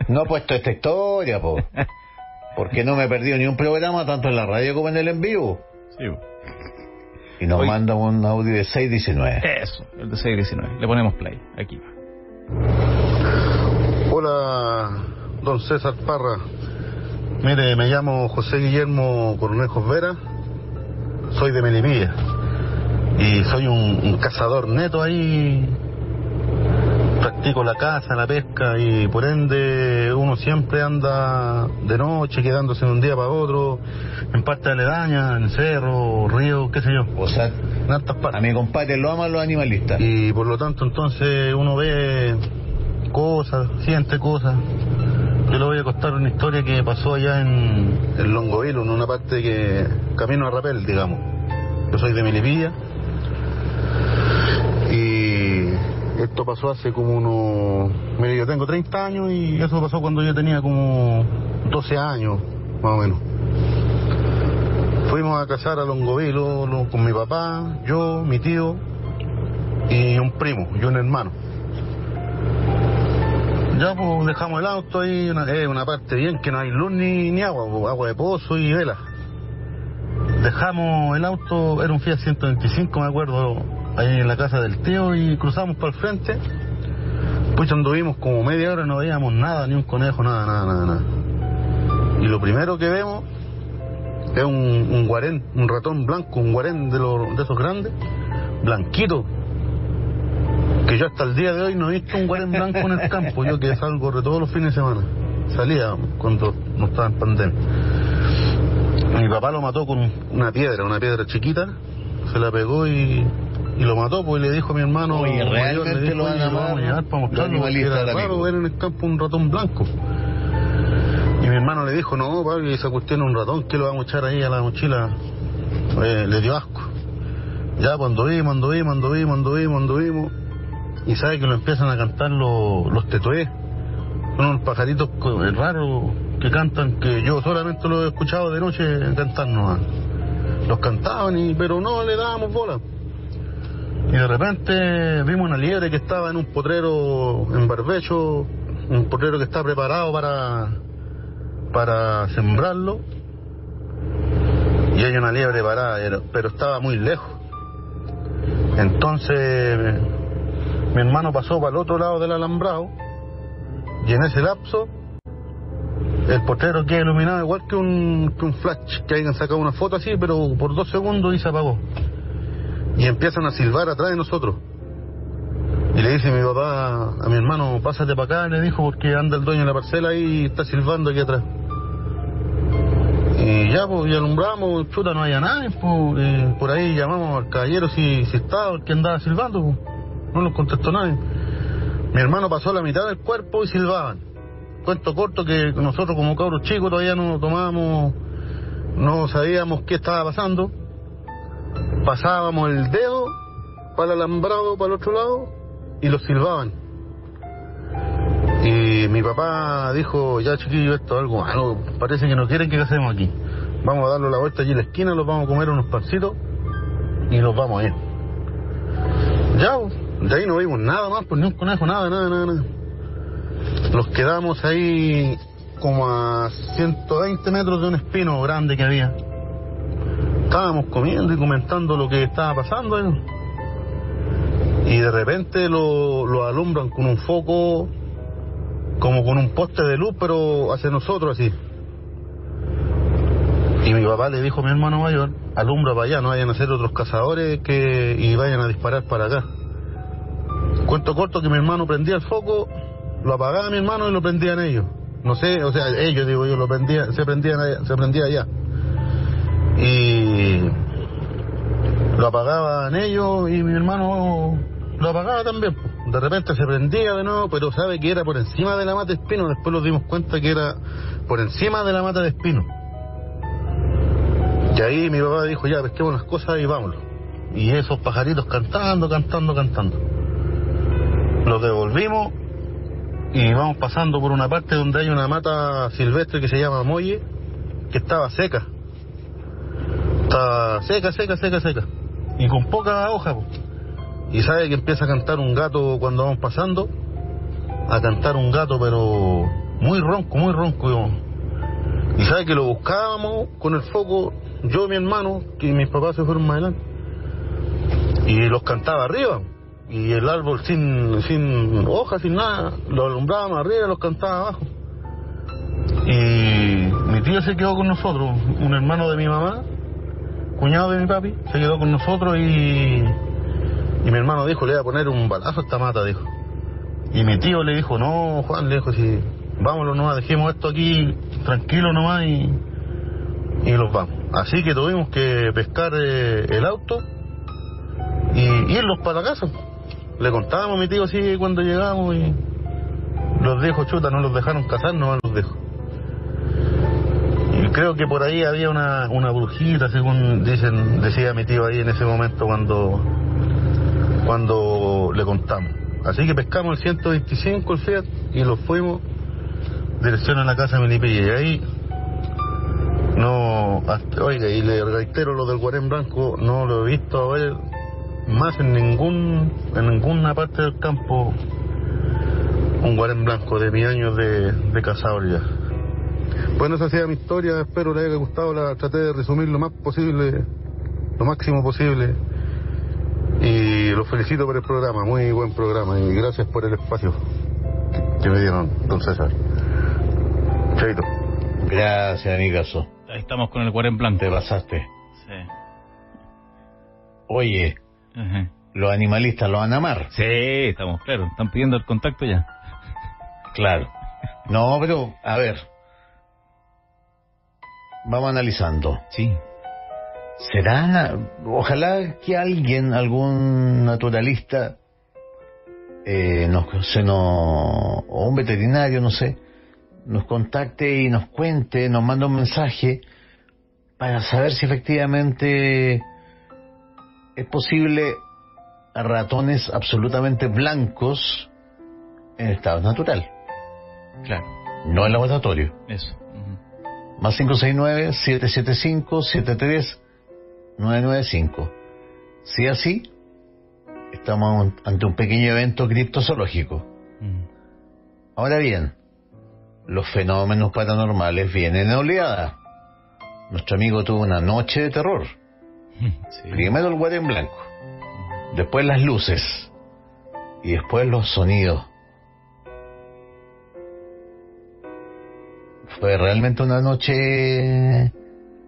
No he puesto esta historia, po. Porque no me he perdido ni un programa, tanto en la radio como en el en vivo. Sí. Y nos Oye. manda un audio de 619. Eso, el de 619. Le ponemos play. Aquí va. Hola, don César Parra. Mire, me llamo José Guillermo Cornejos Vera. Soy de Melipilla. Y soy un, un cazador neto ahí. La caza, la pesca y por ende uno siempre anda de noche quedándose de un día para otro en parte aledaña, en cerro, río, qué sé yo. O sea, En altas partes. a mi compadre lo aman los animalistas. Y por lo tanto entonces uno ve cosas, siente cosas. Yo le voy a contar una historia que pasó allá en, en Longovilo, en una parte que camino a Rapel, digamos. Yo soy de Melipilla. Y esto pasó hace como unos... Mire, yo tengo 30 años y eso pasó cuando yo tenía como 12 años, más o menos. Fuimos a cazar a Longovilo lo- con mi papá, yo, mi tío y un primo y un hermano. Ya pues dejamos el auto ahí, una, eh, una parte bien que no hay luz ni, ni agua, pues, agua de pozo y vela. Dejamos el auto, era un Fiat 125 me acuerdo, ahí en la casa del tío y cruzamos para el frente. Pues anduvimos como media hora, no veíamos nada, ni un conejo, nada, nada, nada, nada. Y lo primero que vemos es un, un guarén, un ratón blanco, un guarén de, los, de esos grandes, blanquito, que yo hasta el día de hoy no he visto un guarén blanco en el campo, yo que salgo de todos los fines de semana, salía cuando no estaba en pandemia. Mi papá lo mató con un- una piedra, una piedra chiquita, se la pegó y, y lo mató, pues y le dijo a mi hermano, Oye, mayor, realmente le dijo, lo van "Oye, a lo para mostrarlo, porque era raro mismo". ver en el campo un ratón blanco. Y mi hermano le dijo, no, papi, esa cuestión es un ratón, que lo vamos a echar ahí a la mochila? Eh, le dio asco. Ya, pues anduvimos, anduvimos, anduvimos, anduvimos, anduvimos. Y sabe que lo empiezan a cantar los, los tetués. Son unos pajaritos eh, raros que cantan, que yo solamente los he escuchado de noche cantar nomás. Los cantaban, y, pero no le dábamos bola. Y de repente vimos una liebre que estaba en un potrero en barbecho, un potrero que está preparado para, para sembrarlo. Y hay una liebre parada, pero- estaba muy lejos. Entonces mi hermano pasó para el otro lado del alambrado y en ese lapso el potrero queda iluminado igual que un, que un flash, que hayan sacado una foto así, pero por dos segundos y se apagó. Y empiezan a silbar atrás de nosotros. Y le dice mi papá a mi hermano, pásate para acá, le dijo, porque anda el dueño de la parcela y está silbando aquí atrás. Y ya, pues, y alumbramos, chuta, no había nadie, pues, eh, por ahí llamamos al caballero si, si estaba, el que andaba silbando, pues. no nos contestó nadie. Mi hermano pasó la mitad del cuerpo y silbaban. Cuento corto que nosotros como cabros chicos todavía no tomábamos, no sabíamos qué estaba pasando. Pasábamos el dedo para el alambrado, para el otro lado, y los silbaban. Y mi papá dijo, ya chiquillo, esto es algo malo, parece que no quieren que hacemos aquí. Vamos a darle la vuelta allí en la esquina, los vamos a comer unos pancitos y nos vamos a ir. Ya, de ahí no vimos nada más, pues ni un conejo, nada, nada, nada, nada. Nos quedamos ahí como a 120 metros de un espino grande que había. Estábamos comiendo y comentando lo que estaba pasando. Y de repente lo, lo alumbran con un foco, como con un poste de luz, pero hacia nosotros así. Y mi papá le dijo a mi hermano mayor, alumbra para allá, no vayan a ser otros cazadores que y vayan a disparar para acá. Cuento corto que mi hermano prendía el foco, lo apagaba mi hermano y lo prendían ellos. No sé, o sea, ellos digo yo, lo prendían, se prendían allá- se prendía allá. Y lo apagaban ellos y mi hermano lo apagaba también. De repente se prendía de nuevo, pero sabe que era por encima de la mata de espino. Después nos dimos cuenta que era por encima de la mata de espino. Y ahí mi papá dijo, ya, pesquemos las cosas y vámonos. Y esos pajaritos cantando, cantando, cantando. Los devolvimos y vamos pasando por una parte donde hay una mata silvestre que se llama Molle, que estaba seca. Está seca, seca, seca, seca. Y con poca hoja. po. Y sabe que empieza a cantar un gato cuando vamos pasando. A cantar un gato, pero muy ronco, muy ronco. Y sabe que lo buscábamos con el foco, yo mi hermano, que mis papás se fueron más adelante. Y los cantaba arriba. Y el árbol sin, sin hojas, sin nada, lo alumbrábamos arriba y los cantaba abajo. Y mi tío se quedó con nosotros, un hermano de mi mamá, cuñado de mi papi, se quedó con nosotros y, y mi hermano dijo, le voy a poner un balazo a esta mata, dijo. Y mi tío le dijo, no, Juan, le dijo, si vámonos nomás, dejemos esto aquí tranquilo nomás y, y los vamos. Así que tuvimos que pescar eh, el auto y irlos para la casa. Le contábamos a mi tío así cuando llegamos y los dejo chuta, no los dejaron casar, no los dejo. Y creo que por ahí había una, una brujita, según dicen, decía mi tío ahí en ese momento cuando, cuando le contamos. Así que pescamos el 125, el Fiat, y los fuimos dirección a la casa de Melipilla. Y ahí, no, hasta- oiga, y le reitero lo del Guarén Blanco, no lo he visto a ver más en ningún, en ninguna parte del campo un Guarén Blanco de mis años de, de casado ya. Bueno, esa ha sido mi historia, espero le haya gustado, la traté de resumir lo más posible, lo máximo posible. Y los felicito por el programa, muy buen programa, y gracias por el espacio que, que me dieron, don César. Chaito. Gracias, amigazo. Ahí estamos con el Guarén Blanco. Te pasaste. Sí. Oye, Ajá. los animalistas lo van a amar. Sí, estamos claros. Están pidiendo el contacto ya. Claro. No, pero, a ver. Vamos analizando. Sí. ¿Será? Ojalá que alguien, algún naturalista, eh, nos, se nos, o un veterinario, no sé, nos contacte y nos cuente, nos manda un mensaje para saber si efectivamente es posible ratones absolutamente blancos en estado natural, Claro. no en laboratorio. Eso. Más 569-775-73-995. Si así, estamos ante un pequeño evento criptozoológico. Ahora bien, los fenómenos paranormales vienen en oleada. Nuestro amigo tuvo una noche de terror. Primero el guarén blanco, después las luces y después los sonidos. Fue realmente una noche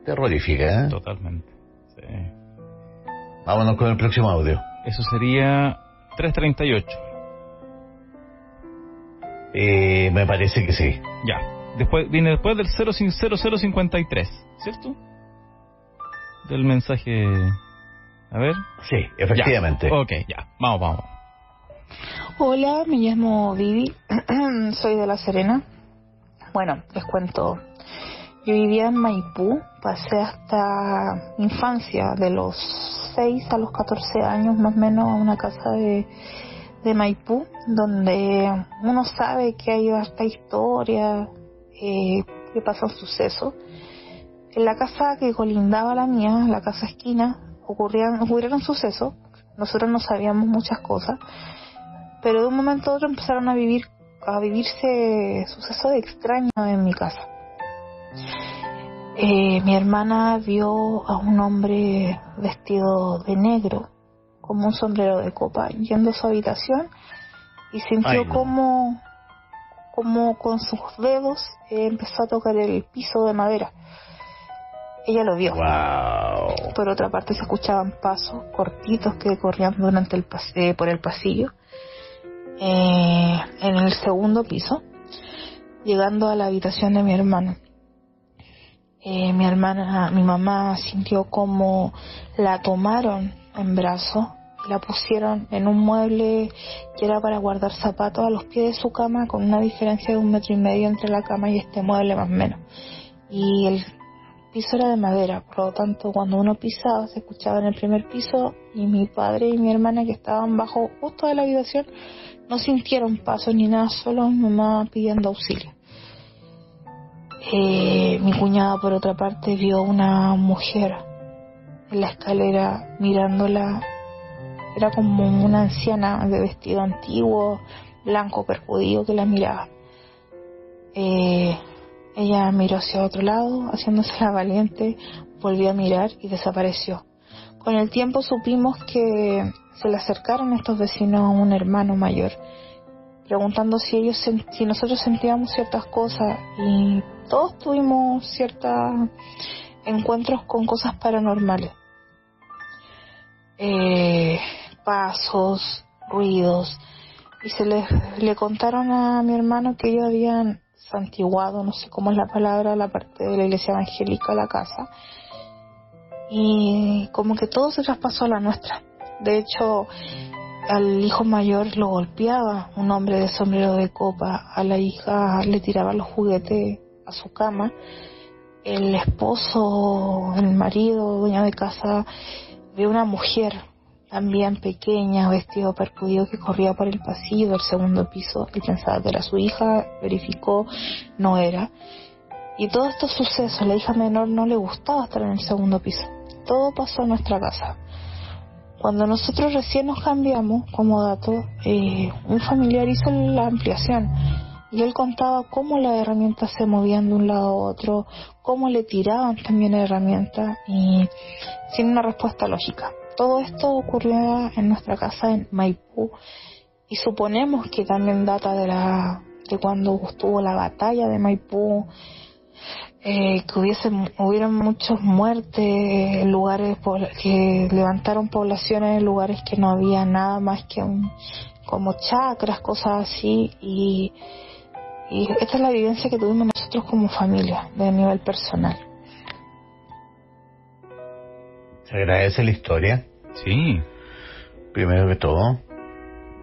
terrorífica. ¿eh? Totalmente. Sí. Vámonos con el próximo audio. Eso sería 338. Eh, me parece que sí. Ya. Después, viene después del 0053, ¿cierto? Del mensaje. A ver. Sí, efectivamente. Ya. Ok, ya. Vamos, vamos. Hola, me llamo Vivi, soy de La Serena. Bueno, les cuento. Yo vivía en Maipú, pasé hasta infancia, de los 6 a los 14 años más o menos, a una casa de, de Maipú, donde uno sabe que hay harta historia, eh, que pasan sucesos. En la casa que colindaba la mía, la casa esquina, ocurrían, ocurrieron sucesos. Nosotros no sabíamos muchas cosas, pero de un momento a otro empezaron a vivir, a vivirse sucesos extraños en mi casa. Eh, mi hermana vio a un hombre vestido de negro, como un sombrero de copa, yendo a su habitación y sintió Ay, no. como, como con sus dedos eh, empezó a tocar el piso de madera. Ella lo vio. Wow. Por otra parte se escuchaban pasos cortitos que corrían durante el pas- eh, por el pasillo. Eh, en el segundo piso, llegando a la habitación de mi hermana. Eh, mi hermana, mi mamá sintió como la tomaron en brazos la pusieron en un mueble que era para guardar zapatos a los pies de su cama con una diferencia de un metro y medio entre la cama y este mueble más o menos. Y el piso era de madera, por lo tanto cuando uno pisaba se escuchaba en el primer piso y mi padre y mi hermana que estaban bajo justo de la habitación no sintieron pasos ni nada, solo mi mamá pidiendo auxilio. Eh, mi cuñada por otra parte vio una mujer en la escalera mirándola, era como una anciana de vestido antiguo, blanco perjudido que la miraba. Eh, Ella miró hacia otro lado, haciéndose la valiente, volvió a mirar y desapareció. Con el tiempo supimos que se le acercaron estos vecinos a un hermano mayor, preguntando si ellos si nosotros sentíamos ciertas cosas y todos tuvimos ciertos encuentros con cosas paranormales. Eh, pasos, ruidos, y se les, le contaron a mi hermano que ellos habían santiguado, no sé cómo es la palabra, la parte de la iglesia evangélica, la casa, y como que todo se traspasó a la nuestra. De hecho, al hijo mayor lo golpeaba un hombre de sombrero de copa, a la hija le tiraba los juguetes a su cama, el esposo, el marido, dueño de casa, ve una mujer también pequeña, vestido percudido, que corría por el pasillo del segundo piso. Él pensaba que era su hija, verificó, no era. Y todos estos sucesos, la hija menor no le gustaba estar en el segundo piso. Todo pasó en nuestra casa. Cuando nosotros recién nos cambiamos, como dato, eh, un familiar hizo la ampliación y él contaba cómo las herramientas se movían de un lado a otro, cómo le tiraban también herramientas y sin una respuesta lógica. Todo esto ocurrió en nuestra casa en Maipú y suponemos que también data de la de cuando estuvo la batalla de Maipú, eh, que hubiese hubieron muchas muertes, lugares que levantaron poblaciones en lugares que no había nada más que un, como chacras, cosas así y y esta es la vivencia que tuvimos nosotros como familia, de nivel personal. Se agradece la historia. Sí. Primero que todo.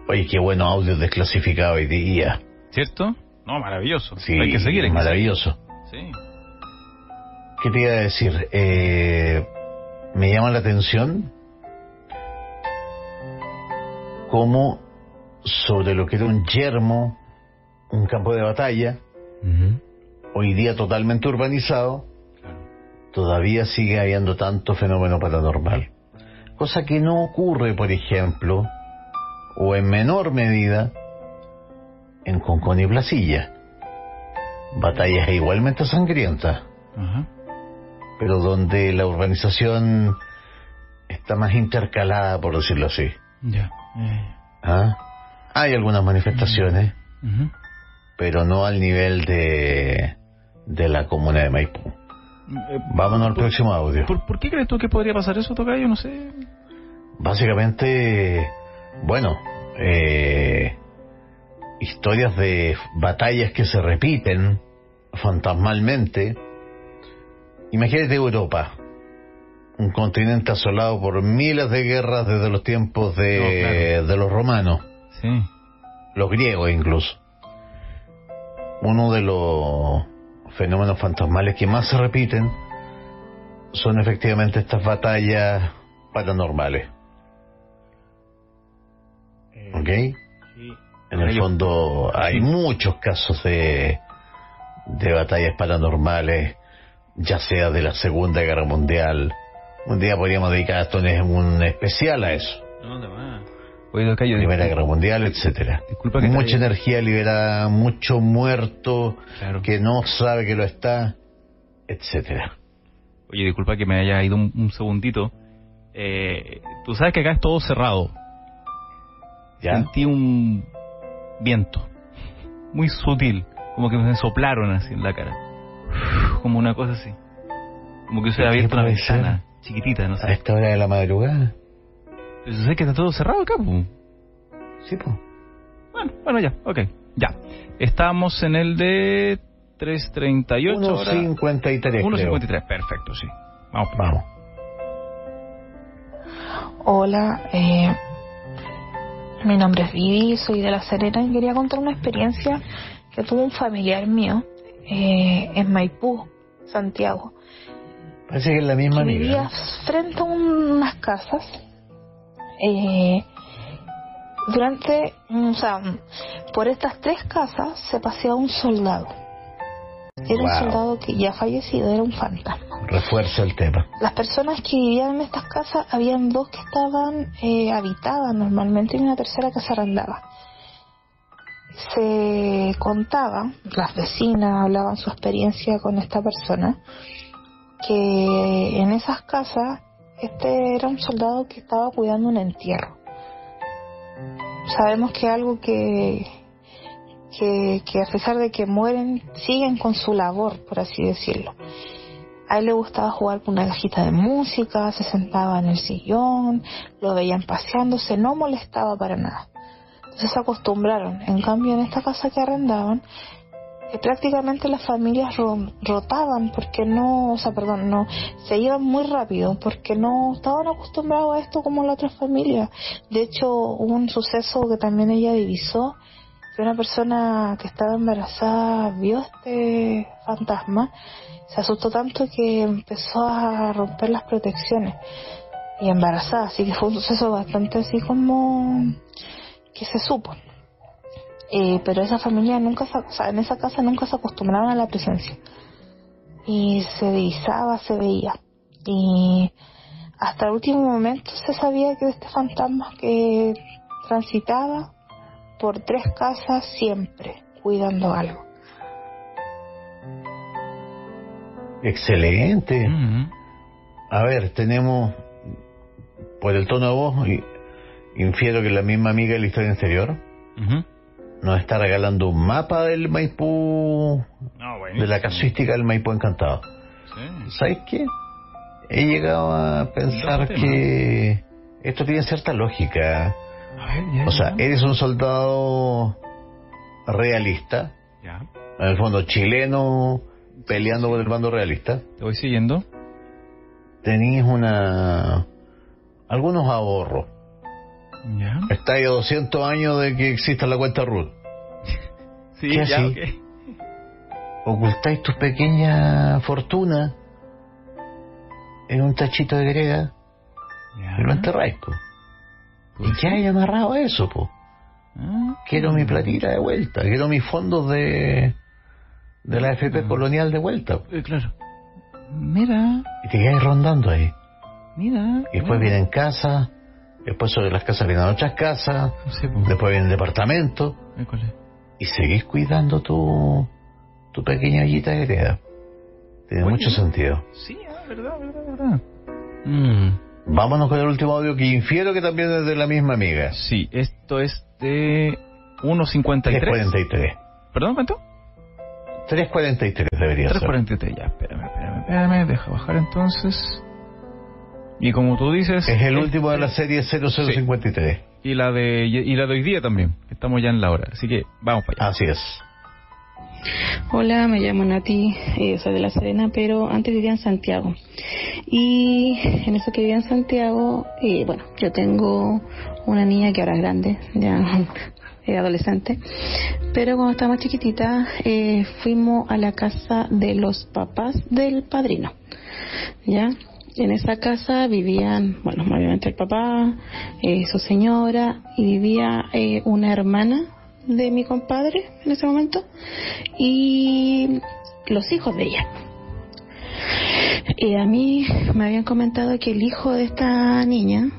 Oye, qué bueno audio desclasificado hoy día. ¿Cierto? No, maravilloso. Sí, hay que seguir. hay que maravilloso. seguir. Sí. ¿Qué te iba a decir? Eh, me llama la atención cómo sobre lo que era un yermo, un campo de batalla, hoy día totalmente urbanizado, todavía sigue habiendo tanto fenómeno paranormal. Cosa que no ocurre, por ejemplo, o en menor medida, en Concón y Placilla. Batallas igualmente sangrientas pero donde la urbanización está más intercalada, por decirlo así. Ya. Eh, ¿Ah? Hay algunas manifestaciones, pero no al nivel de, de la comuna de Maipú. Eh, Vámonos al próximo audio. ¿Por, por qué crees tú que podría pasar eso, Tocayo? No sé. Básicamente, bueno, eh, historias de batallas que se repiten fantasmalmente. Imagínate Europa, un continente asolado por miles de guerras desde los tiempos de, de los romanos, Sí. los griegos incluso. Uno de los fenómenos fantasmales que más se repiten son efectivamente estas batallas paranormales. ¿Ok? En el fondo hay muchos casos de, de batallas paranormales, ya sea de la Segunda Guerra Mundial. Un día podríamos dedicar esto en un especial a eso. Oye, Primera Guerra Mundial, etcétera. Disculpa que te Mucha energía liberada, mucho muerto Claro. que no sabe que lo está, etcétera. Oye, disculpa que me haya ido un, un segundito. Eh, tú sabes que acá es todo cerrado. ¿Ya? Sentí un viento muy sutil, como que me soplaron así en la cara. Como una cosa así. Como que se había ¿Qué abierto una ventana chiquitita, no A sé. esta hora de la madrugada. Pero sabes que está todo cerrado acá, po? Sí, pues. Bueno, bueno, ya, ok, ya. Estamos en el de 338. ahora. 1.53 creo. 1.53, perfecto, sí. Vamos, Vamos. Hola, eh, mi nombre es Vivi, soy de La Serena y quería contar una experiencia que tuvo un familiar mío eh, en Maipú, Santiago. Parece que es la misma que amiga. vivía frente a unas casas. Eh, durante, o sea, por estas tres casas se paseaba un soldado. Era un soldado que ya fallecido, era un fantasma. Refuerza el tema. Las personas que vivían en estas casas, habían dos que estaban eh, habitadas normalmente y una tercera que se arrendaba. se contaba, las vecinas hablaban su experiencia con esta persona, que en esas casas este era un soldado que estaba cuidando un entierro. Sabemos que algo que, que, que a pesar de que mueren, siguen con su labor, por así decirlo. A él le gustaba jugar con una cajita de música, se sentaba en el sillón, lo veían paseándose, no molestaba para nada. Entonces se acostumbraron. En cambio, en esta casa que arrendaban, eh, prácticamente las familias ro- rotaban porque no, o sea, perdón, no, se iban muy rápido porque no estaban acostumbrados a esto como las otras familias. De hecho, hubo un suceso que también ella divisó, que una persona que estaba embarazada vio este fantasma, se asustó tanto que empezó a romper las protecciones y embarazada, así que fue un suceso bastante así como que se supo. Eh, pero esa familia nunca, se- o sea, en esa casa nunca se acostumbraban a la presencia. Y se divisaba, se veía. Y hasta el último momento se sabía que este fantasma que transitaba por tres casas siempre, cuidando algo. Excelente. A ver, tenemos, por el tono de voz, y- infiero que la misma amiga de la historia anterior nos está regalando un mapa del Maipú, de la casuística del Maipú encantado. ¿Sabes qué? He llegado a pensar que esto tiene cierta lógica. O sea, eres un soldado realista, Ya. en el fondo chileno, peleando por el bando realista. Te voy siguiendo. Tenías una algunos ahorros. Ya. Está ahí a 200 años de que exista la cuenta RUT. Sí, ¿Qué ya. Ocultáis tu pequeña fortuna en un tachito de grega y lo enterráis, po. ¿Y qué hay amarrado a eso, po? Quiero mi platita de vuelta, quiero mis fondos de de la FP colonial de vuelta. Eh, claro. Mira, Y te quedáis rondando ahí. mira. Y después vienen casas, después sobre las casas vienen otras casas, después vienen departamentos, École. y seguís cuidando tu, tu pequeña ollita de greda. Tiene Oye. mucho sentido. Sí, ah, verdad, verdad, verdad. Mm. Vámonos con el último audio que infiero que también es de la misma amiga. Sí, esto es de 1.53. 343. ¿Perdón, cuánto? 343 debería ser. 3.43, ya, espérame, espérame, espérame, deja bajar entonces. Y como tú dices... Es el este- último de la serie 0053. Y la de y la de hoy día también. Estamos ya en la hora. Así que vamos para allá. Así es. Hola, me llamo Nati, eh, soy de La Serena, pero antes vivía en Santiago. Y en eso que vivía en Santiago, eh, bueno, yo tengo una niña que ahora es grande, ya es adolescente, pero cuando estaba más chiquitita eh, fuimos a la casa de los papás del padrino, ¿ya? En esa casa vivían, bueno, obviamente el papá, eh, su señora, y vivía eh, una hermana de mi compadre en ese momento y los hijos de ella. Y a mí me habían comentado que el hijo de esta niña,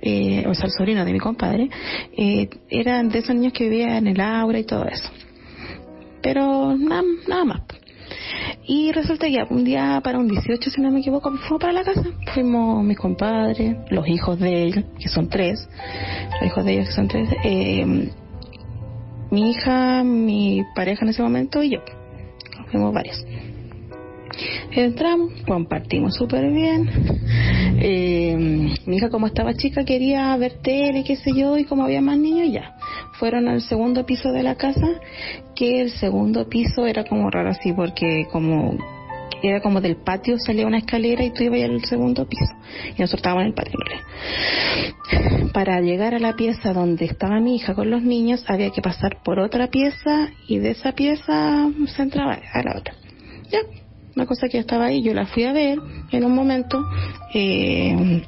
eh, o sea, el sobrino de mi compadre, eh, eran de esos niños que vivían en el aura y todo eso. Pero nada, nada más. Y resulta que un día para un 18, si no me equivoco, fuimos para la casa. Fuimos mis compadres, los hijos de él, que son tres, los hijos de ellos que son tres, eh, mi hija, mi pareja en ese momento y yo. Fuimos varios. Entramos, compartimos súper bien. Eh, mi hija, como estaba chica, quería ver tele, qué sé yo, y como había más niños, ya. Fueron al segundo piso de la casa, que el segundo piso era como raro así, porque como era como del patio, salía una escalera y tú ibas al segundo piso. Y nosotros estábamos en el patio. Para llegar a la pieza donde estaba mi hija con los niños, había que pasar por otra pieza y de esa pieza se entraba a la otra. Ya, una cosa que estaba ahí, yo la fui a ver en un momento. eh,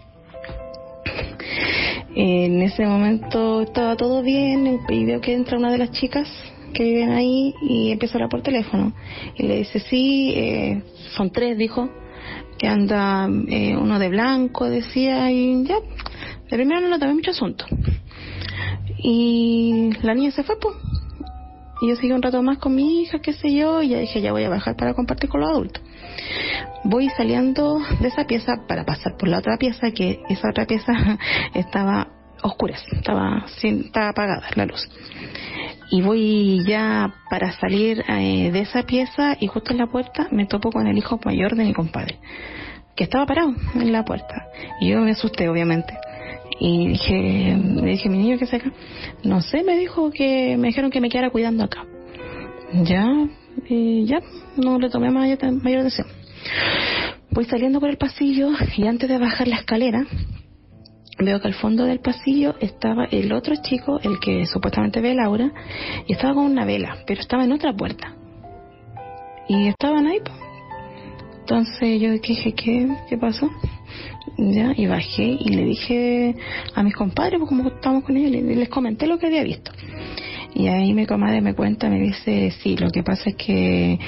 en ese momento estaba todo bien y veo que entra una de las chicas que viven ahí y empieza a hablar por teléfono. Y le dice, sí, eh, son tres, dijo, que anda eh, uno de blanco, decía, y ya. De primero no le tomé mucho asunto. Y la niña se fue, pues. y yo seguí un rato más con mi hija, qué sé yo, y ya dije, ya voy a bajar para compartir con los adultos. Voy saliendo de esa pieza para pasar por la otra pieza, que esa otra pieza estaba oscura, estaba, sin, estaba apagada la luz. Y voy ya para salir eh, de esa pieza y justo en la puerta me topo con el hijo mayor de mi compadre, que estaba parado en la puerta. Y yo me asusté, obviamente. Y dije, le dije, mi niño, ¿qué se acá? No sé, me dijo que, me dijeron que me quedara cuidando acá. Ya, y ya, no le tomé mayor, atención. Voy saliendo por el pasillo y antes de bajar la escalera, veo que al fondo del pasillo estaba el otro chico, el que supuestamente ve Laura, y estaba con una vela, pero estaba en otra puerta. Y estaban ahí. po. Entonces yo dije, ¿qué, qué pasó? Ya, y bajé y le dije a mis compadres, pues como estábamos con ellos, les, les comenté lo que había visto. Y ahí mi comadre me cuenta, me dice, sí, lo que pasa es que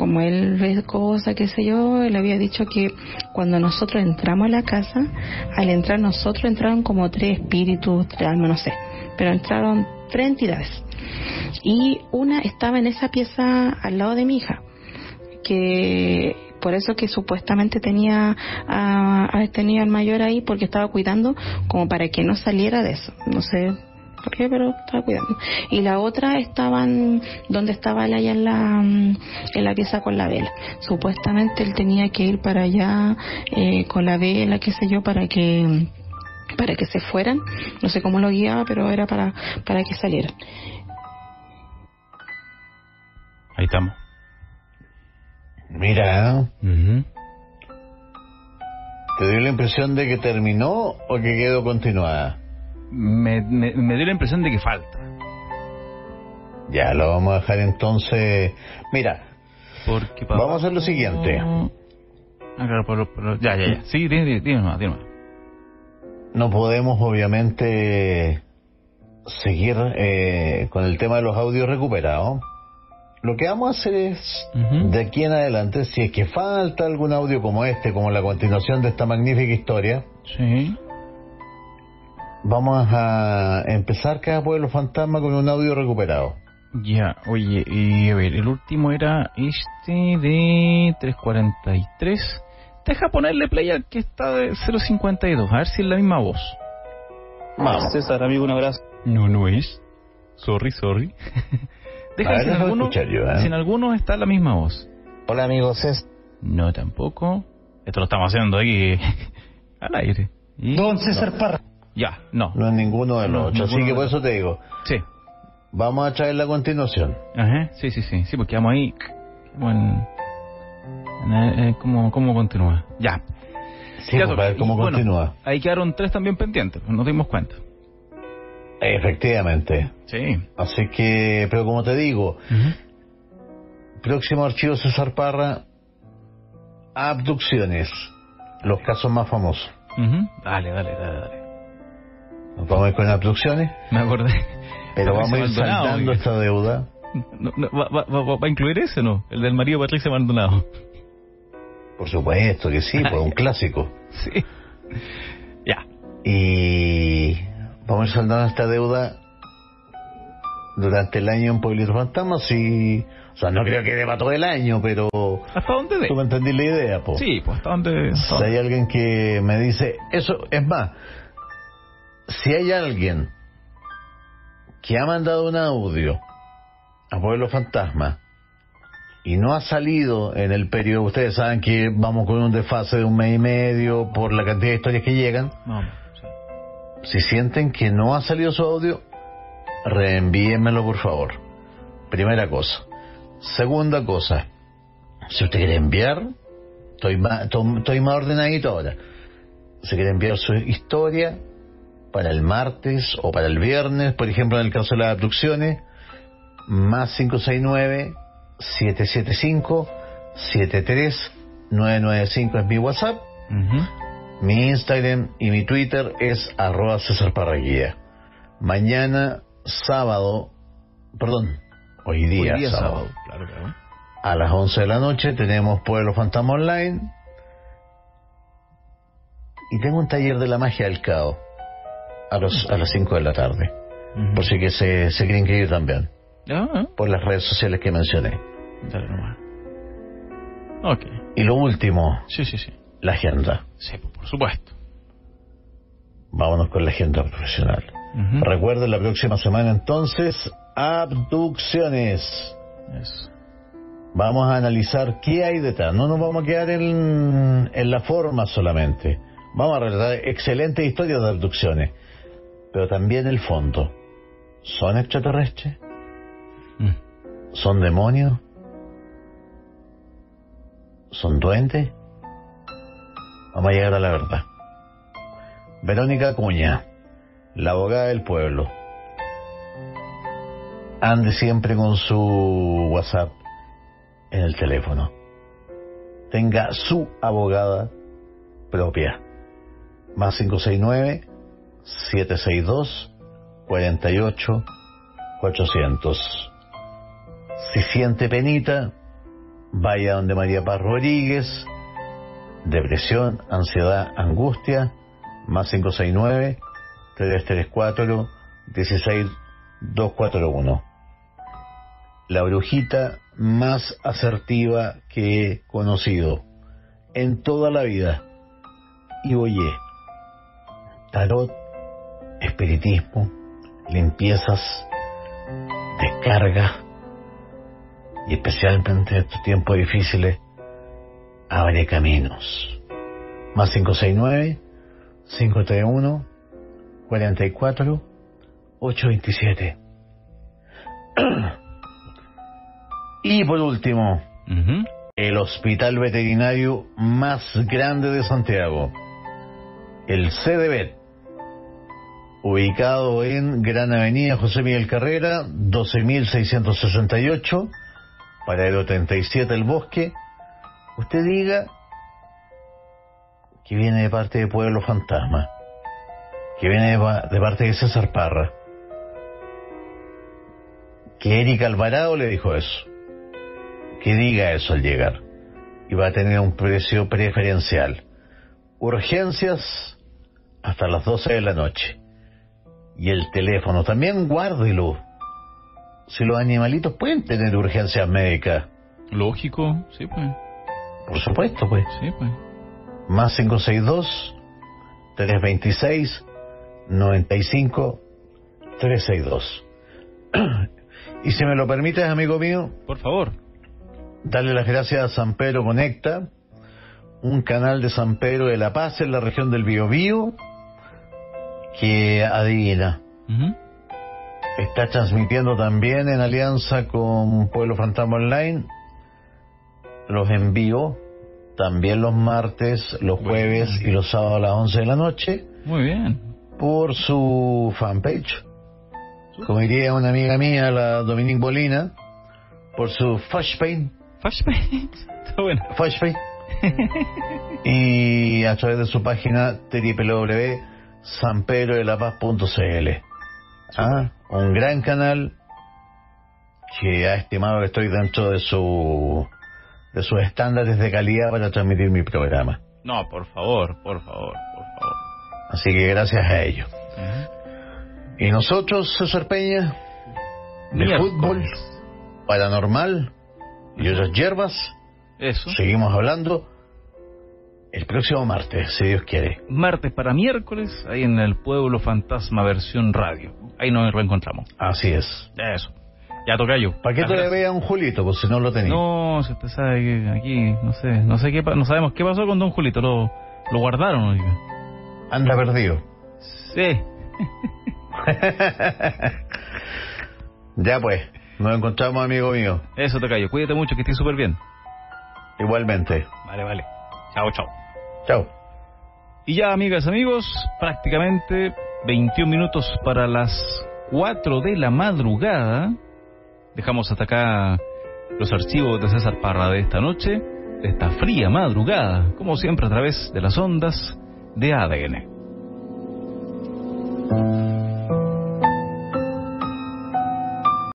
como él ve cosas, qué sé yo, él había dicho que cuando nosotros entramos a la casa, al entrar nosotros entraron como tres espíritus, tres almas, no sé, pero entraron tres entidades. Y una estaba en esa pieza al lado de mi hija, que por eso que supuestamente tenía a, a niño al mayor ahí porque estaba cuidando como para que no saliera de eso. No sé por qué, pero estaba cuidando. Y la otra estaban donde estaba él allá en la, mm, en la pieza con la vela. Supuestamente él tenía que ir para allá eh, con la vela, qué sé yo, para que para que se fueran. No sé cómo lo guiaba, pero era para, para que salieran. Ahí estamos. Mira, ¿te dio la impresión de que terminó o que quedó continuada? Me, me, me dio la impresión de que falta. Ya, lo vamos a dejar entonces. Mira, Porque vamos a hacer lo siguiente. Ah, claro, ya, ya, ya. Sí, dime, dime, dime más, dime más. No podemos, obviamente, seguir eh, con el tema de los audios recuperados. Lo que vamos a hacer es, de aquí en adelante, si es que falta algún audio como este, como la continuación de esta magnífica historia, Sí. Vamos a empezar cada pueblo fantasma con un audio recuperado. Ya, oye, y a ver, el último era este de 343. Deja ponerle play al que está de 052, a ver si es la misma voz. Vamos. César, amigo, un abrazo. No, no es. Sorry, sorry. Deja ver si en, alguno, yo, ¿eh? si en alguno está la misma voz. Hola, amigo César. No, tampoco. Esto lo estamos haciendo aquí al aire. Y- Don César no. Parra. Ya, no. No es ninguno de los No, ocho, así que por eso te digo. Sí. Vamos a traer la continuación. Ajá, sí, sí, sí. Sí, porque vamos ahí. Bueno, ¿cómo, ¿Cómo continúa? Ya. Sí, Ya, pues, para ver cómo y bueno, continúa. ahí quedaron tres también pendientes, pues, nos dimos cuenta. Efectivamente. Sí. Así que, pero como te digo, próximo archivo César Parra, abducciones, los casos más famosos. Ujú. Dale, dale, dale, dale. Vamos a ir con abducciones, Me acordé. pero vamos a ir saldando esta deuda. No, no, ¿va, va, va- va a incluir ese no? El del marido Patricia Maldonado. Por supuesto que sí, pues un clásico. Sí. Ya. Y vamos a ir saldando esta deuda durante el año en Pueblito Fantasma, sí. O sea, no creo que deba todo el año, pero ¿Hasta dónde de? tú me entendí la idea, po. Sí, pues hasta dónde. Si hay alguien que me dice, eso es más, si hay alguien que ha mandado un audio a Pueblo Fantasma y no ha salido en el periodo, ustedes saben que vamos con un desfase de un mes y medio por la cantidad de historias que llegan, No, si sienten que no ha salido su audio, reenvíenmelo por favor. Primera cosa. Segunda cosa, si usted quiere enviar, estoy más, to- estoy más ordenadito ahora. Si quiere enviar su historia para el martes o para el viernes, por ejemplo en el caso de las abducciones, más 569-775-73995 es mi WhatsApp. Mi Instagram y mi Twitter es arroba César Parraguía. Mañana, sábado, perdón, hoy día, Hoy día sábado, sábado, claro, claro. a las 11 de la noche tenemos Pueblo Fantasma Online. Y tengo un taller de la magia del caos a, los, a las 5 de la tarde. Por si que se, se quieren que ir también. por las redes sociales que mencioné. Dale nomás. Ok. Y lo último, Sí, sí, sí. la agenda. Sí, por supuesto. Vámonos con la agenda profesional. Ujú. Recuerden la próxima semana entonces, abducciones. Eso. Vamos a analizar qué hay detrás. No nos vamos a quedar en, en la forma solamente. Vamos a relatar excelentes historias de abducciones. Pero también el fondo. ¿Son extraterrestres? Mm. ¿Son demonios? ¿Son duendes? Vamos a llegar a la verdad. Verónica Acuña, la abogada del pueblo. Ande siempre con su WhatsApp en el teléfono. Tenga su abogada propia. Más 569 762 48 400. Si siente penita, vaya donde María Paz Rodríguez. Depresión, ansiedad, angustia. Más 569 334 16241. La brujita más asertiva que he conocido en toda la vida. Y oye, tarot, espiritismo, limpiezas, descarga, y especialmente en estos tiempos difíciles, abre caminos. Más 569 531 44 827. Y por último, el hospital veterinario más grande de Santiago, el CDB, ubicado en Gran Avenida José Miguel Carrera, 12668, paradero 37 El Bosque. Usted diga que viene de parte de Pueblo Fantasma, que viene de parte de César Parra, que Erika Alvarado le dijo eso, que diga eso al llegar, y va a tener un precio preferencial. Urgencias hasta las 12 de la noche. Y el teléfono también guárdelo. Si los animalitos pueden tener urgencias médicas. Lógico, sí, pues. Por supuesto, pues. Sí, pues. Más 562 326 95 362. y si me lo permites, amigo mío, Por favor. darle las gracias a San Pedro Conecta, un canal de San Pedro de la Paz en la región del Biobío, que adivina, Ujú. está transmitiendo también en alianza con Pueblo Fantasma Online los envíos también los martes, los jueves y los sábados a las 11 de la noche Muy bien. por su fanpage. Como diría una amiga mía, la Dominique Bolina, por su Flashpage. Flashpage. Está bueno. Flashpage. y a través de su página www.sanpedrodelapaz.cl. Ah, un gran canal que ha estimado que estoy dentro de su de sus estándares de calidad para transmitir mi programa. No, por favor, por favor, por favor. Así que gracias a ellos. Y nosotros, César Peña, de Miércoles. fútbol, paranormal y otras hierbas, Eso. seguimos hablando el próximo martes, si Dios quiere. Martes para miércoles, ahí en el Pueblo Fantasma versión radio. Ahí nos reencontramos. Así es. Eso. Ya toca yo. ¿Para qué todavía veía un Julito? Pues si no lo tenía. No, si usted sabe que aquí, no sé, no sé qué, no sabemos qué pasó con Don Julito. Lo, lo guardaron. oiga. Anda perdido. Sí. ya pues, nos encontramos, amigo mío. Eso toca yo. Cuídate mucho, que estés súper bien. Igualmente. Vale, vale. Chao, chao. Chao. Y ya, amigas, amigos, prácticamente 21 minutos para las 4 de la madrugada. Dejamos hasta acá los archivos de César Parra de esta noche, de esta fría madrugada, como siempre a través de las ondas de ADN.